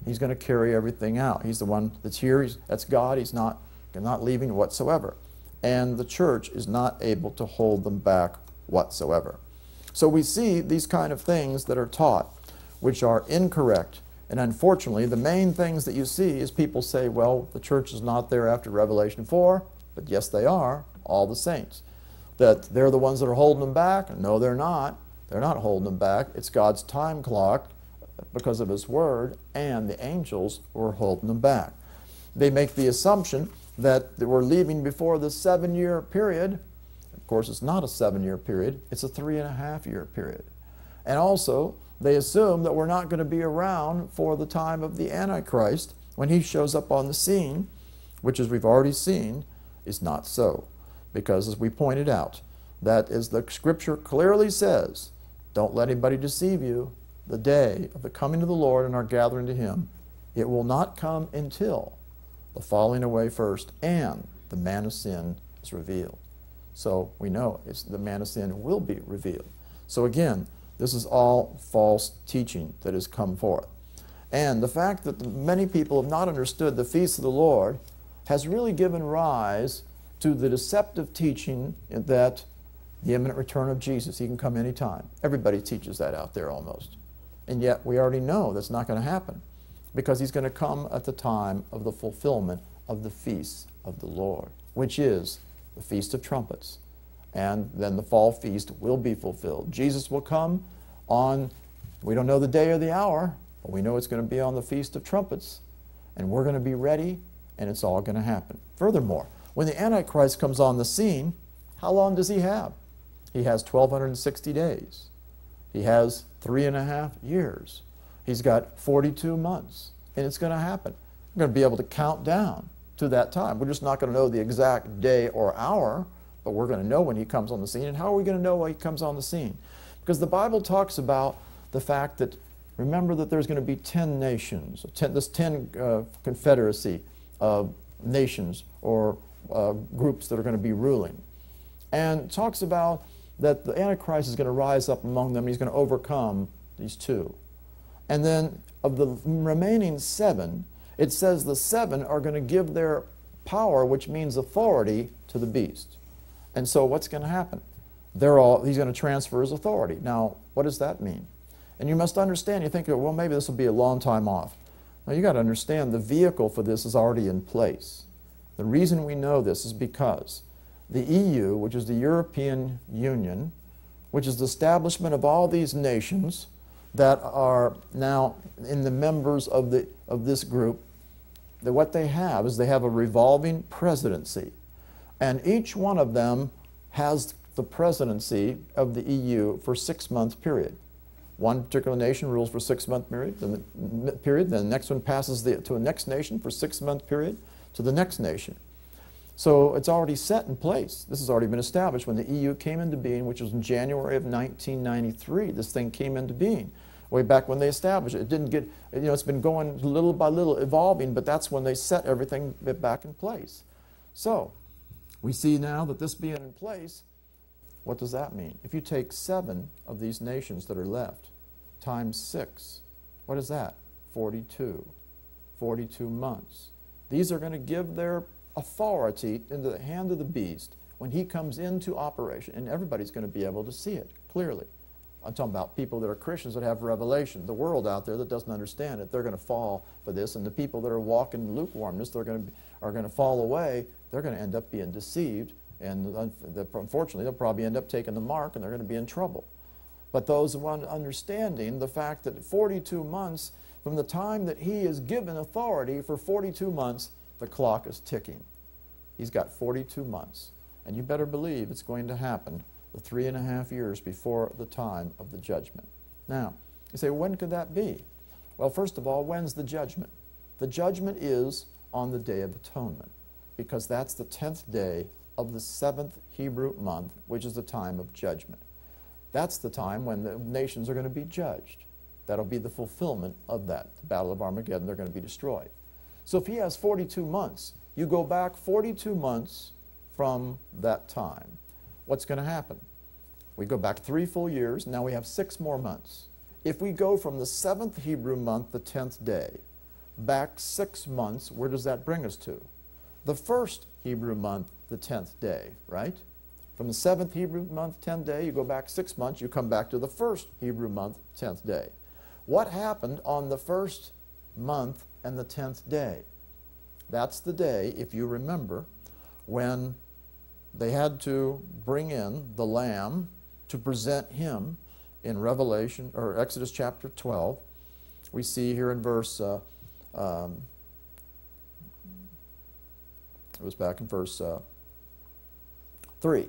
He's going to carry everything out. He's the one that's here. He's, that's God. He's not, not leaving whatsoever. And the church is not able to hold them back whatsoever. So we see these kind of things that are taught, which are incorrect. And unfortunately, the main things that you see is people say, well, the church is not there after Revelation 4, but yes, they are, all the saints. That they're the ones that are holding them back. No, they're not. They're not holding them back. It's God's time clock because of his word, and the angels were holding them back. They make the assumption that we're leaving before the seven year period. Of course, it's not a seven year period, it's a three and a half year period. And also, they assume that we're not going to be around for the time of the Antichrist when he shows up on the scene, which, as we've already seen, is not so. Because, as we pointed out, that as the scripture clearly says, don't let anybody deceive you the day of the coming of the Lord and our gathering to Him, it will not come until the falling away first and the man of sin is revealed. So we know it's the man of sin will be revealed. So again, this is all false teaching that has come forth. And the fact that many people have not understood the feast of the Lord has really given rise to the deceptive teaching that the imminent return of Jesus, he can come anytime. Everybody teaches that out there almost. And yet we already know that's not going to happen because he's going to come at the time of the fulfillment of the feast of the Lord, which is the Feast of Trumpets. And then the fall feast will be fulfilled. Jesus will come on, we don't know the day or the hour, but we know it's going to be on the Feast of Trumpets. And we're going to be ready, and it's all going to happen. Furthermore, when the Antichrist comes on the scene, how long does he have? He has 1,260 days. He has three and a half years. He's got 42 months, and it's going to happen. We're going to be able to count down to that time. We're just not going to know the exact day or hour, but we're going to know when he comes on the scene. And how are we going to know when he comes on the scene? Because the Bible talks about the fact that, remember that there's going to be 10 nations, ten, this 10 uh, confederacy of nations or uh, groups that are going to be ruling. And talks about that the Antichrist is going to rise up among them he's going to overcome these two. And then of the remaining seven, it says the seven are going to give their power, which means authority, to the beast. And so what's going to happen? They're all, he's going to transfer his authority. Now, what does that mean? And you must understand, you think, well, maybe this will be a long time off. Now, you got to understand the vehicle for this is already in place. The reason we know this is because the EU, which is the European Union, which is the establishment of all these nations that are now in the members of, the, of this group, that what they have is they have a revolving presidency. And each one of them has the presidency of the EU for six month period. One particular nation rules for six month period, then the period, then the next one passes the, to the next nation for six month period to the next nation. So it's already set in place. This has already been established when the EU came into being, which was in January of 1993. This thing came into being way back when they established it. It didn't get, you know, it's been going little by little evolving, but that's when they set everything back in place. So we see now that this being in place, what does that mean? If you take seven of these nations that are left times six, what is that? 42. 42 months. These are going to give their authority into the hand of the beast when he comes into operation, and everybody's going to be able to see it clearly. I'm talking about people that are Christians that have revelation. The world out there that doesn't understand it, they're going to fall for this, and the people that are walking in lukewarmness, they're going to are going to fall away. They're going to end up being deceived, and unfortunately, they'll probably end up taking the mark, and they're going to be in trouble. But those who are understanding the fact that 42 months from the time that he is given authority for 42 months, the clock is ticking. He's got 42 months, and you better believe it's going to happen the three and a half years before the time of the judgment. Now, you say, when could that be? Well, first of all, when's the judgment? The judgment is on the Day of Atonement, because that's the tenth day of the seventh Hebrew month, which is the time of judgment. That's the time when the nations are going to be judged. That'll be the fulfillment of that. The Battle of Armageddon, they're going to be destroyed. So if he has 42 months, you go back 42 months from that time what's going to happen? We go back three full years, now we have six more months. If we go from the seventh Hebrew month, the tenth day, back six months, where does that bring us to? The first Hebrew month, the tenth day, right? From the seventh Hebrew month, tenth day, you go back six months, you come back to the first Hebrew month, tenth day. What happened on the first month and the tenth day? That's the day, if you remember, when they had to bring in the lamb to present him in Revelation or Exodus chapter 12. We see here in verse, uh, um, it was back in verse uh, 3.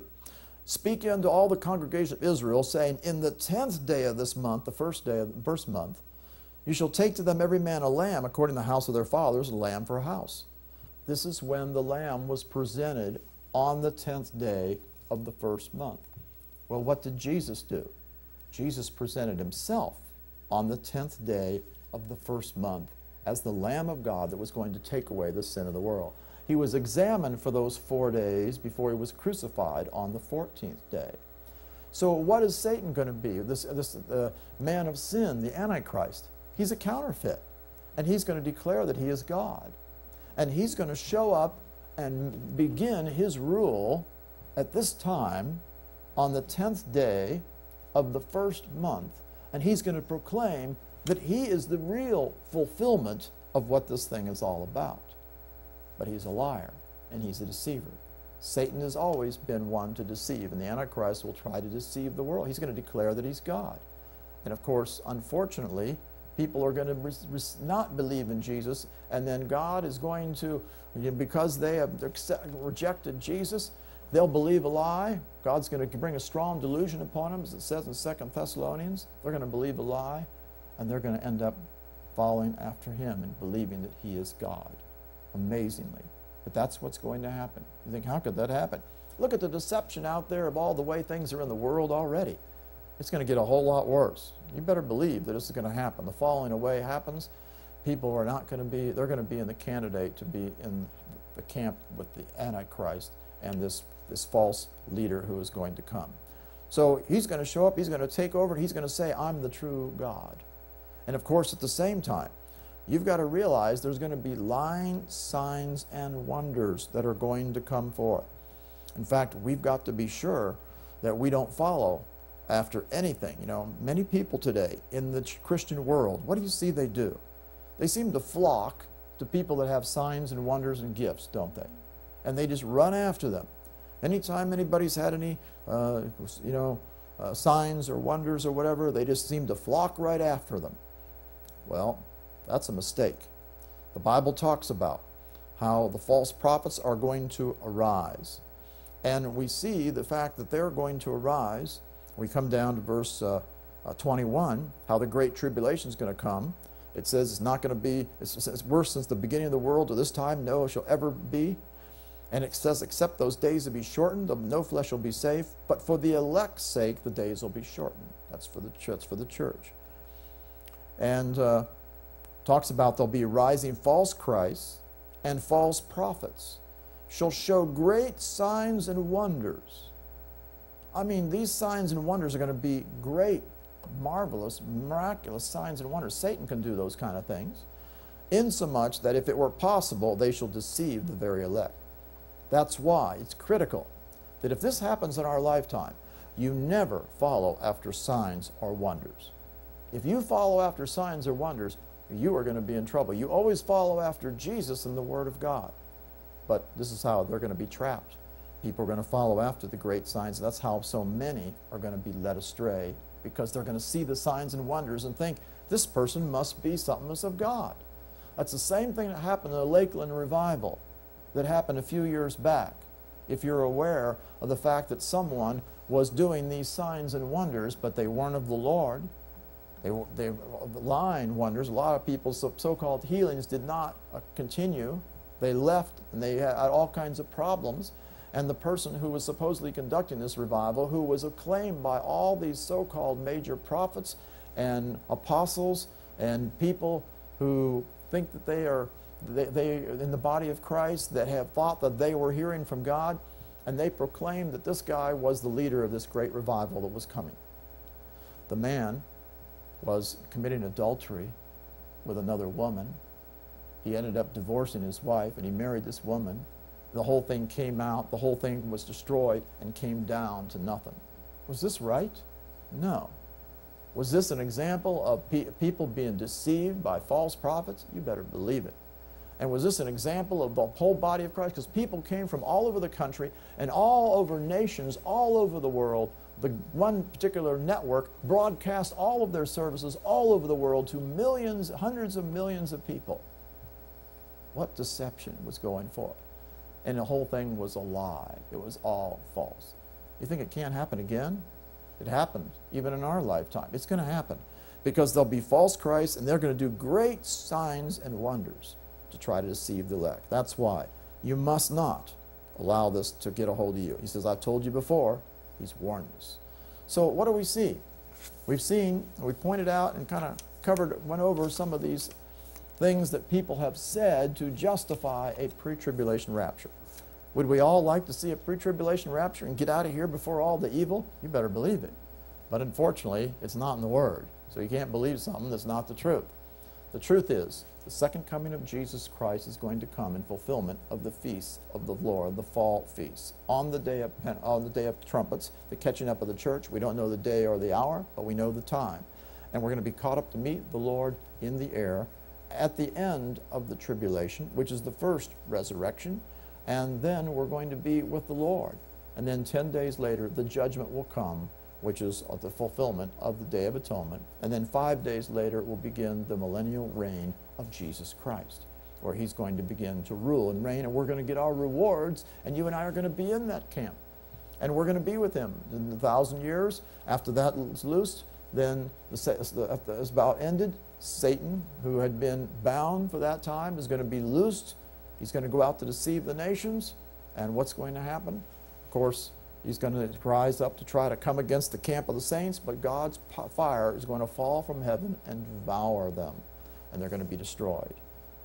Speak unto all the congregation of Israel, saying, In the tenth day of this month, the first day of the first month, you shall take to them every man a lamb according to the house of their fathers, a lamb for a house. This is when the lamb was presented on the 10th day of the first month. Well, what did Jesus do? Jesus presented himself on the 10th day of the first month as the Lamb of God that was going to take away the sin of the world. He was examined for those four days before he was crucified on the 14th day. So, what is Satan going to be? This, this uh, man of sin, the Antichrist. He's a counterfeit. And he's going to declare that he is God. And he's going to show up and begin his rule at this time on the 10th day of the first month. And he's going to proclaim that he is the real fulfillment of what this thing is all about. But he's a liar and he's a deceiver. Satan has always been one to deceive, and the Antichrist will try to deceive the world. He's going to declare that he's God. And of course, unfortunately, people are going to not believe in Jesus, and then God is going to, because they have rejected Jesus, they'll believe a lie. God's going to bring a strong delusion upon them, as it says in Second Thessalonians. They're going to believe a lie, and they're going to end up following after him and believing that he is God. Amazingly. But that's what's going to happen. You think, how could that happen? Look at the deception out there of all the way things are in the world already it's going to get a whole lot worse. You better believe that this is going to happen. The falling away happens. People are not going to be, they're going to be in the candidate to be in the camp with the Antichrist and this, this false leader who is going to come. So he's going to show up, he's going to take over, he's going to say, I'm the true God. And of course, at the same time, you've got to realize there's going to be lying signs and wonders that are going to come forth. In fact, we've got to be sure that we don't follow after anything. You know, many people today in the Christian world, what do you see they do? They seem to flock to people that have signs and wonders and gifts, don't they? And they just run after them. Anytime anybody's had any, uh, you know, uh, signs or wonders or whatever, they just seem to flock right after them. Well, that's a mistake. The Bible talks about how the false prophets are going to arise. And we see the fact that they're going to arise we come down to verse uh, uh, 21 how the great tribulation is going to come. It says it's not going to be, it's, it's worse since the beginning of the world to this time, no, it shall ever be. And it says, except those days will be shortened, no flesh will be safe, but for the elect's sake, the days will be shortened. That's for the, that's for the church. And uh, talks about there'll be rising false Christs and false prophets shall show great signs and wonders. I mean, these signs and wonders are going to be great, marvelous, miraculous signs and wonders. Satan can do those kind of things, insomuch that if it were possible, they shall deceive the very elect. That's why it's critical that if this happens in our lifetime, you never follow after signs or wonders. If you follow after signs or wonders, you are going to be in trouble. You always follow after Jesus and the Word of God. But this is how they're going to be trapped. People are going to follow after the great signs. That's how so many are going to be led astray because they're going to see the signs and wonders and think this person must be something that's of God. That's the same thing that happened in the Lakeland revival that happened a few years back. If you're aware of the fact that someone was doing these signs and wonders, but they weren't of the Lord, they, they line wonders. A lot of people's so-called healings did not uh, continue. They left and they had all kinds of problems. And the person who was supposedly conducting this revival, who was acclaimed by all these so-called major prophets and apostles and people who think that they are they, they in the body of Christ that have thought that they were hearing from God, and they proclaimed that this guy was the leader of this great revival that was coming. The man was committing adultery with another woman. He ended up divorcing his wife and he married this woman. The whole thing came out, the whole thing was destroyed and came down to nothing. Was this right? No. Was this an example of pe people being deceived by false prophets? You better believe it. And was this an example of the whole body of Christ? Because people came from all over the country and all over nations, all over the world, the one particular network broadcast all of their services all over the world to millions, hundreds of millions of people. What deception was going forth? And the whole thing was a lie. It was all false. You think it can't happen again? It happened even in our lifetime. It's going to happen because there'll be false Christs and they're going to do great signs and wonders to try to deceive the elect. That's why you must not allow this to get a hold of you. He says, I've told you before, He's warned us. So what do we see? We've seen, we pointed out and kind of covered, went over some of these things that people have said to justify a pre-tribulation rapture. Would we all like to see a pre-tribulation rapture and get out of here before all the evil? You better believe it. But unfortunately, it's not in the Word. So you can't believe something that's not the truth. The truth is, the second coming of Jesus Christ is going to come in fulfillment of the feasts of the Lord, the fall feasts. On the day of on the day of trumpets, the catching up of the church. We don't know the day or the hour, but we know the time. And we're going to be caught up to meet the Lord in the air at the end of the tribulation, which is the first resurrection. And then we're going to be with the Lord. And then 10 days later, the judgment will come which is the fulfillment of the Day of Atonement. And then five days later it will begin the millennial reign of Jesus Christ, where he's going to begin to rule and reign, and we're going to get our rewards, and you and I are going to be in that camp. And we're going to be with him in a thousand years. After that is loosed, then the, the, is about ended. Satan, who had been bound for that time, is going to be loosed. He's going to go out to deceive the nations. And what's going to happen? Of course, He's going to rise up to try to come against the camp of the saints, but God's fire is going to fall from heaven and devour them, and they're going to be destroyed.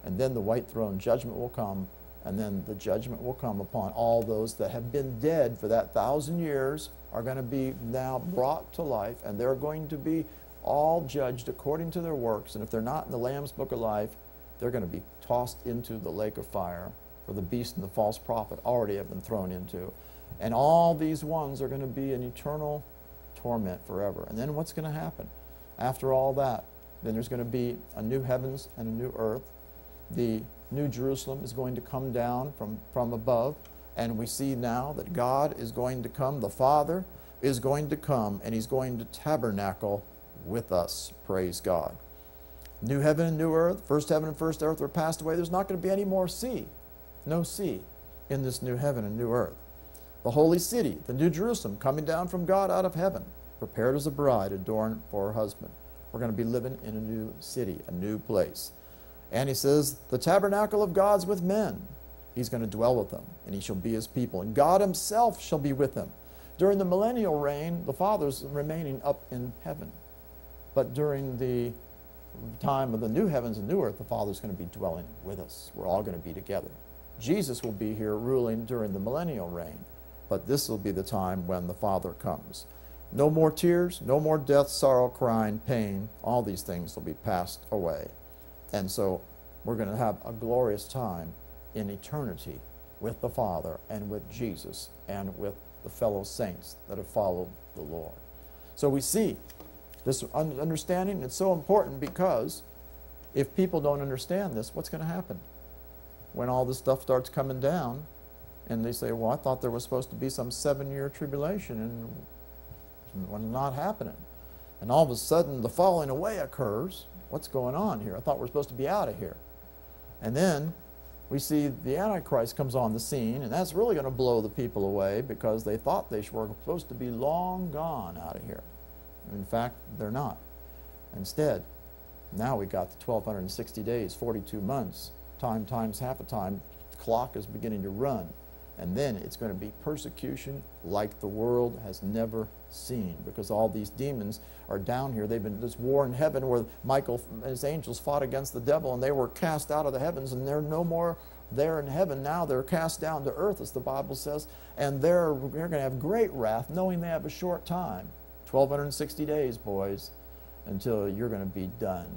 And then the white throne judgment will come, and then the judgment will come upon all those that have been dead for that thousand years are going to be now brought to life, and they're going to be all judged according to their works. And if they're not in the Lamb's book of life, they're going to be tossed into the lake of fire, where the beast and the false prophet already have been thrown into. And all these ones are going to be in eternal torment forever. And then what's going to happen? After all that, then there's going to be a new heavens and a new earth. The new Jerusalem is going to come down from, from above. And we see now that God is going to come, the Father is going to come, and He's going to tabernacle with us. Praise God. New heaven and new earth, first heaven and first earth are passed away. There's not going to be any more sea. No sea in this new heaven and new earth the holy city, the New Jerusalem, coming down from God out of heaven. prepared as a bride adorned for her husband. We're going to be living in a new city, a new place. And he says, The tabernacle of God's with men. He's going to dwell with them, and he shall be his people. And God himself shall be with them. During the millennial reign, the Father's remaining up in heaven. But during the time of the new heavens and new earth, the Father's going to be dwelling with us. We're all going to be together. Jesus will be here ruling during the millennial reign, but this will be the time when the Father comes. No more tears, no more death, sorrow, crying, pain. All these things will be passed away. And so we're going to have a glorious time in eternity with the Father and with Jesus and with the fellow saints that have followed the Lord. So we see this understanding is so important because if people don't understand this, what's going to happen? When all this stuff starts coming down, and they say, Well, I thought there was supposed to be some seven year tribulation, and when not happening. And all of a sudden, the falling away occurs. What's going on here? I thought we are supposed to be out of here. And then we see the Antichrist comes on the scene, and that's really going to blow the people away because they thought they were supposed to be long gone out of here. In fact, they're not. Instead, now we got the 1260 days, 42 months, time times half a time, the clock is beginning to run. And then it's going to be persecution like the world has never seen because all these demons are down here. They've been this war in heaven where Michael and his angels fought against the devil and they were cast out of the heavens and they're no more there in heaven. Now they're cast down to earth, as the Bible says, and they're, they're going to have great wrath knowing they have a short time. 1260 days, boys, until you're going to be done.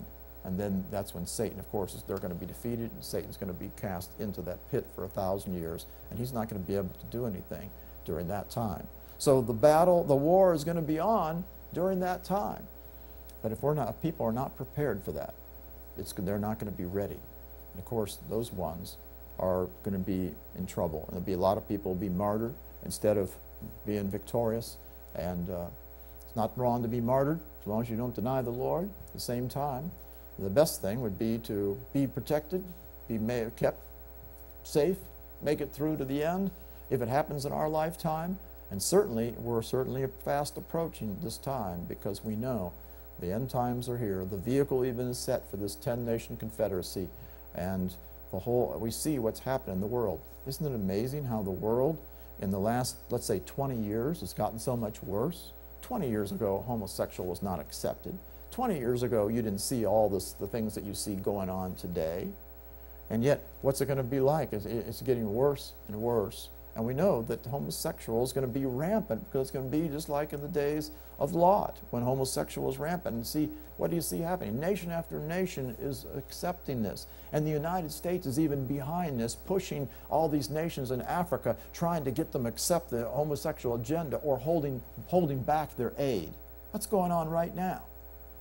And then that's when Satan, of course, is, they're going to be defeated, and Satan's going to be cast into that pit for a thousand years, and he's not going to be able to do anything during that time. So the battle, the war is going to be on during that time. But if we're not, if people are not prepared for that, it's, they're not going to be ready. And of course, those ones are going to be in trouble. And there'll be a lot of people will be martyred instead of being victorious. And uh, it's not wrong to be martyred as long as you don't deny the Lord. At the same time, the best thing would be to be protected, be kept safe, make it through to the end if it happens in our lifetime. And certainly, we're certainly fast approaching this time because we know the end times are here. The vehicle even is set for this 10 nation confederacy. And the whole, we see what's happening in the world. Isn't it amazing how the world in the last, let's say, 20 years has gotten so much worse? 20 years ago, homosexual was not accepted. 20 years ago, you didn't see all this, the things that you see going on today. And yet, what's it going to be like? It's, it's getting worse and worse. And we know that homosexual is going to be rampant because it's going to be just like in the days of Lot when homosexual was rampant. And see, what do you see happening? Nation after nation is accepting this. And the United States is even behind this, pushing all these nations in Africa, trying to get them accept the homosexual agenda or holding, holding back their aid. What's going on right now?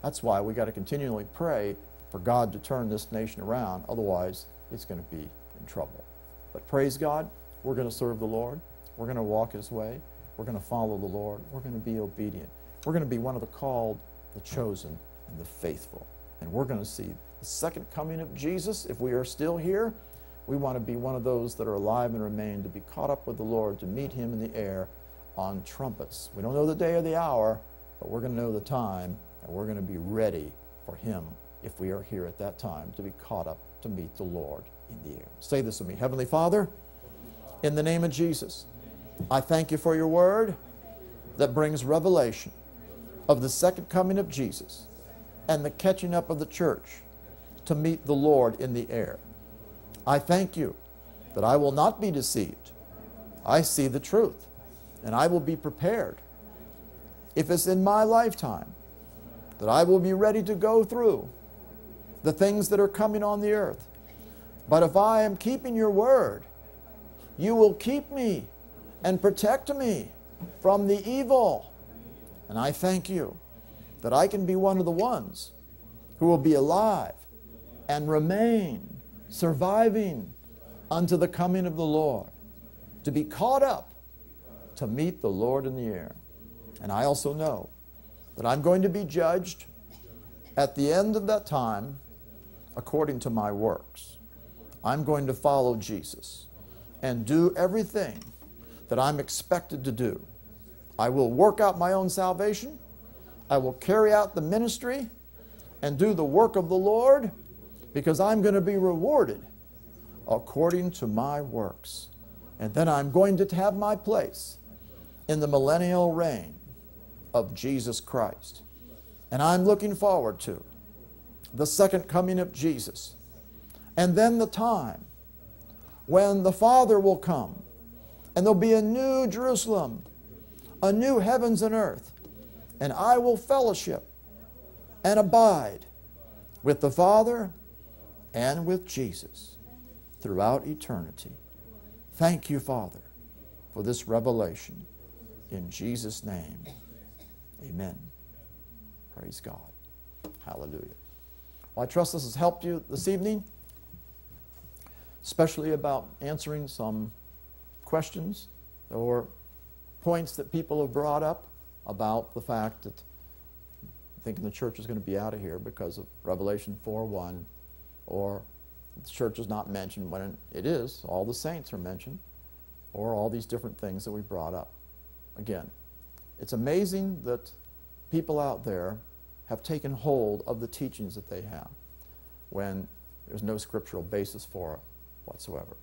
That's why we got to continually pray for God to turn this nation around. Otherwise, it's going to be in trouble. But praise God, we're going to serve the Lord. We're going to walk His way. We're going to follow the Lord. We're going to be obedient. We're going to be one of the called, the chosen, and the faithful. And we're going to see the second coming of Jesus. If we are still here, we want to be one of those that are alive and remain to be caught up with the Lord, to meet Him in the air on trumpets. We don't know the day or the hour, but we're going to know the time, and we're going to be ready for Him if we are here at that time to be caught up to meet the Lord in the air. Say this with me Heavenly Father, in the name of Jesus. I thank you for your word that brings revelation of the second coming of Jesus and the catching up of the church to meet the Lord in the air. I thank you that I will not be deceived. I see the truth and I will be prepared. If it's in my lifetime, that I will be ready to go through the things that are coming on the earth. But if I am keeping your word, you will keep me and protect me from the evil. And I thank you that I can be one of the ones who will be alive and remain surviving unto the coming of the Lord, to be caught up to meet the Lord in the air. And I also know that I'm going to be judged at the end of that time according to my works. I'm going to follow Jesus and do everything that I'm expected to do. I will work out my own salvation I will carry out the ministry and do the work of the Lord because I'm going to be rewarded according to my works. And then I'm going to have my place in the millennial reign of Jesus Christ. And I'm looking forward to the second coming of Jesus. And then the time when the Father will come and there'll be a new Jerusalem, a new heavens and earth, and I will fellowship and abide with the Father and with Jesus throughout eternity. Thank you, Father, for this revelation. In Jesus' name, amen. Praise God. Hallelujah. Well, I trust this has helped you this evening, especially about answering some questions or points that people have brought up about the fact that thinking the church is going to be out of here because of Revelation 4:1 or the church is not mentioned when it is. All the saints are mentioned, or all these different things that we brought up. Again, it's amazing that people out there have taken hold of the teachings that they have when there's no scriptural basis for it whatsoever.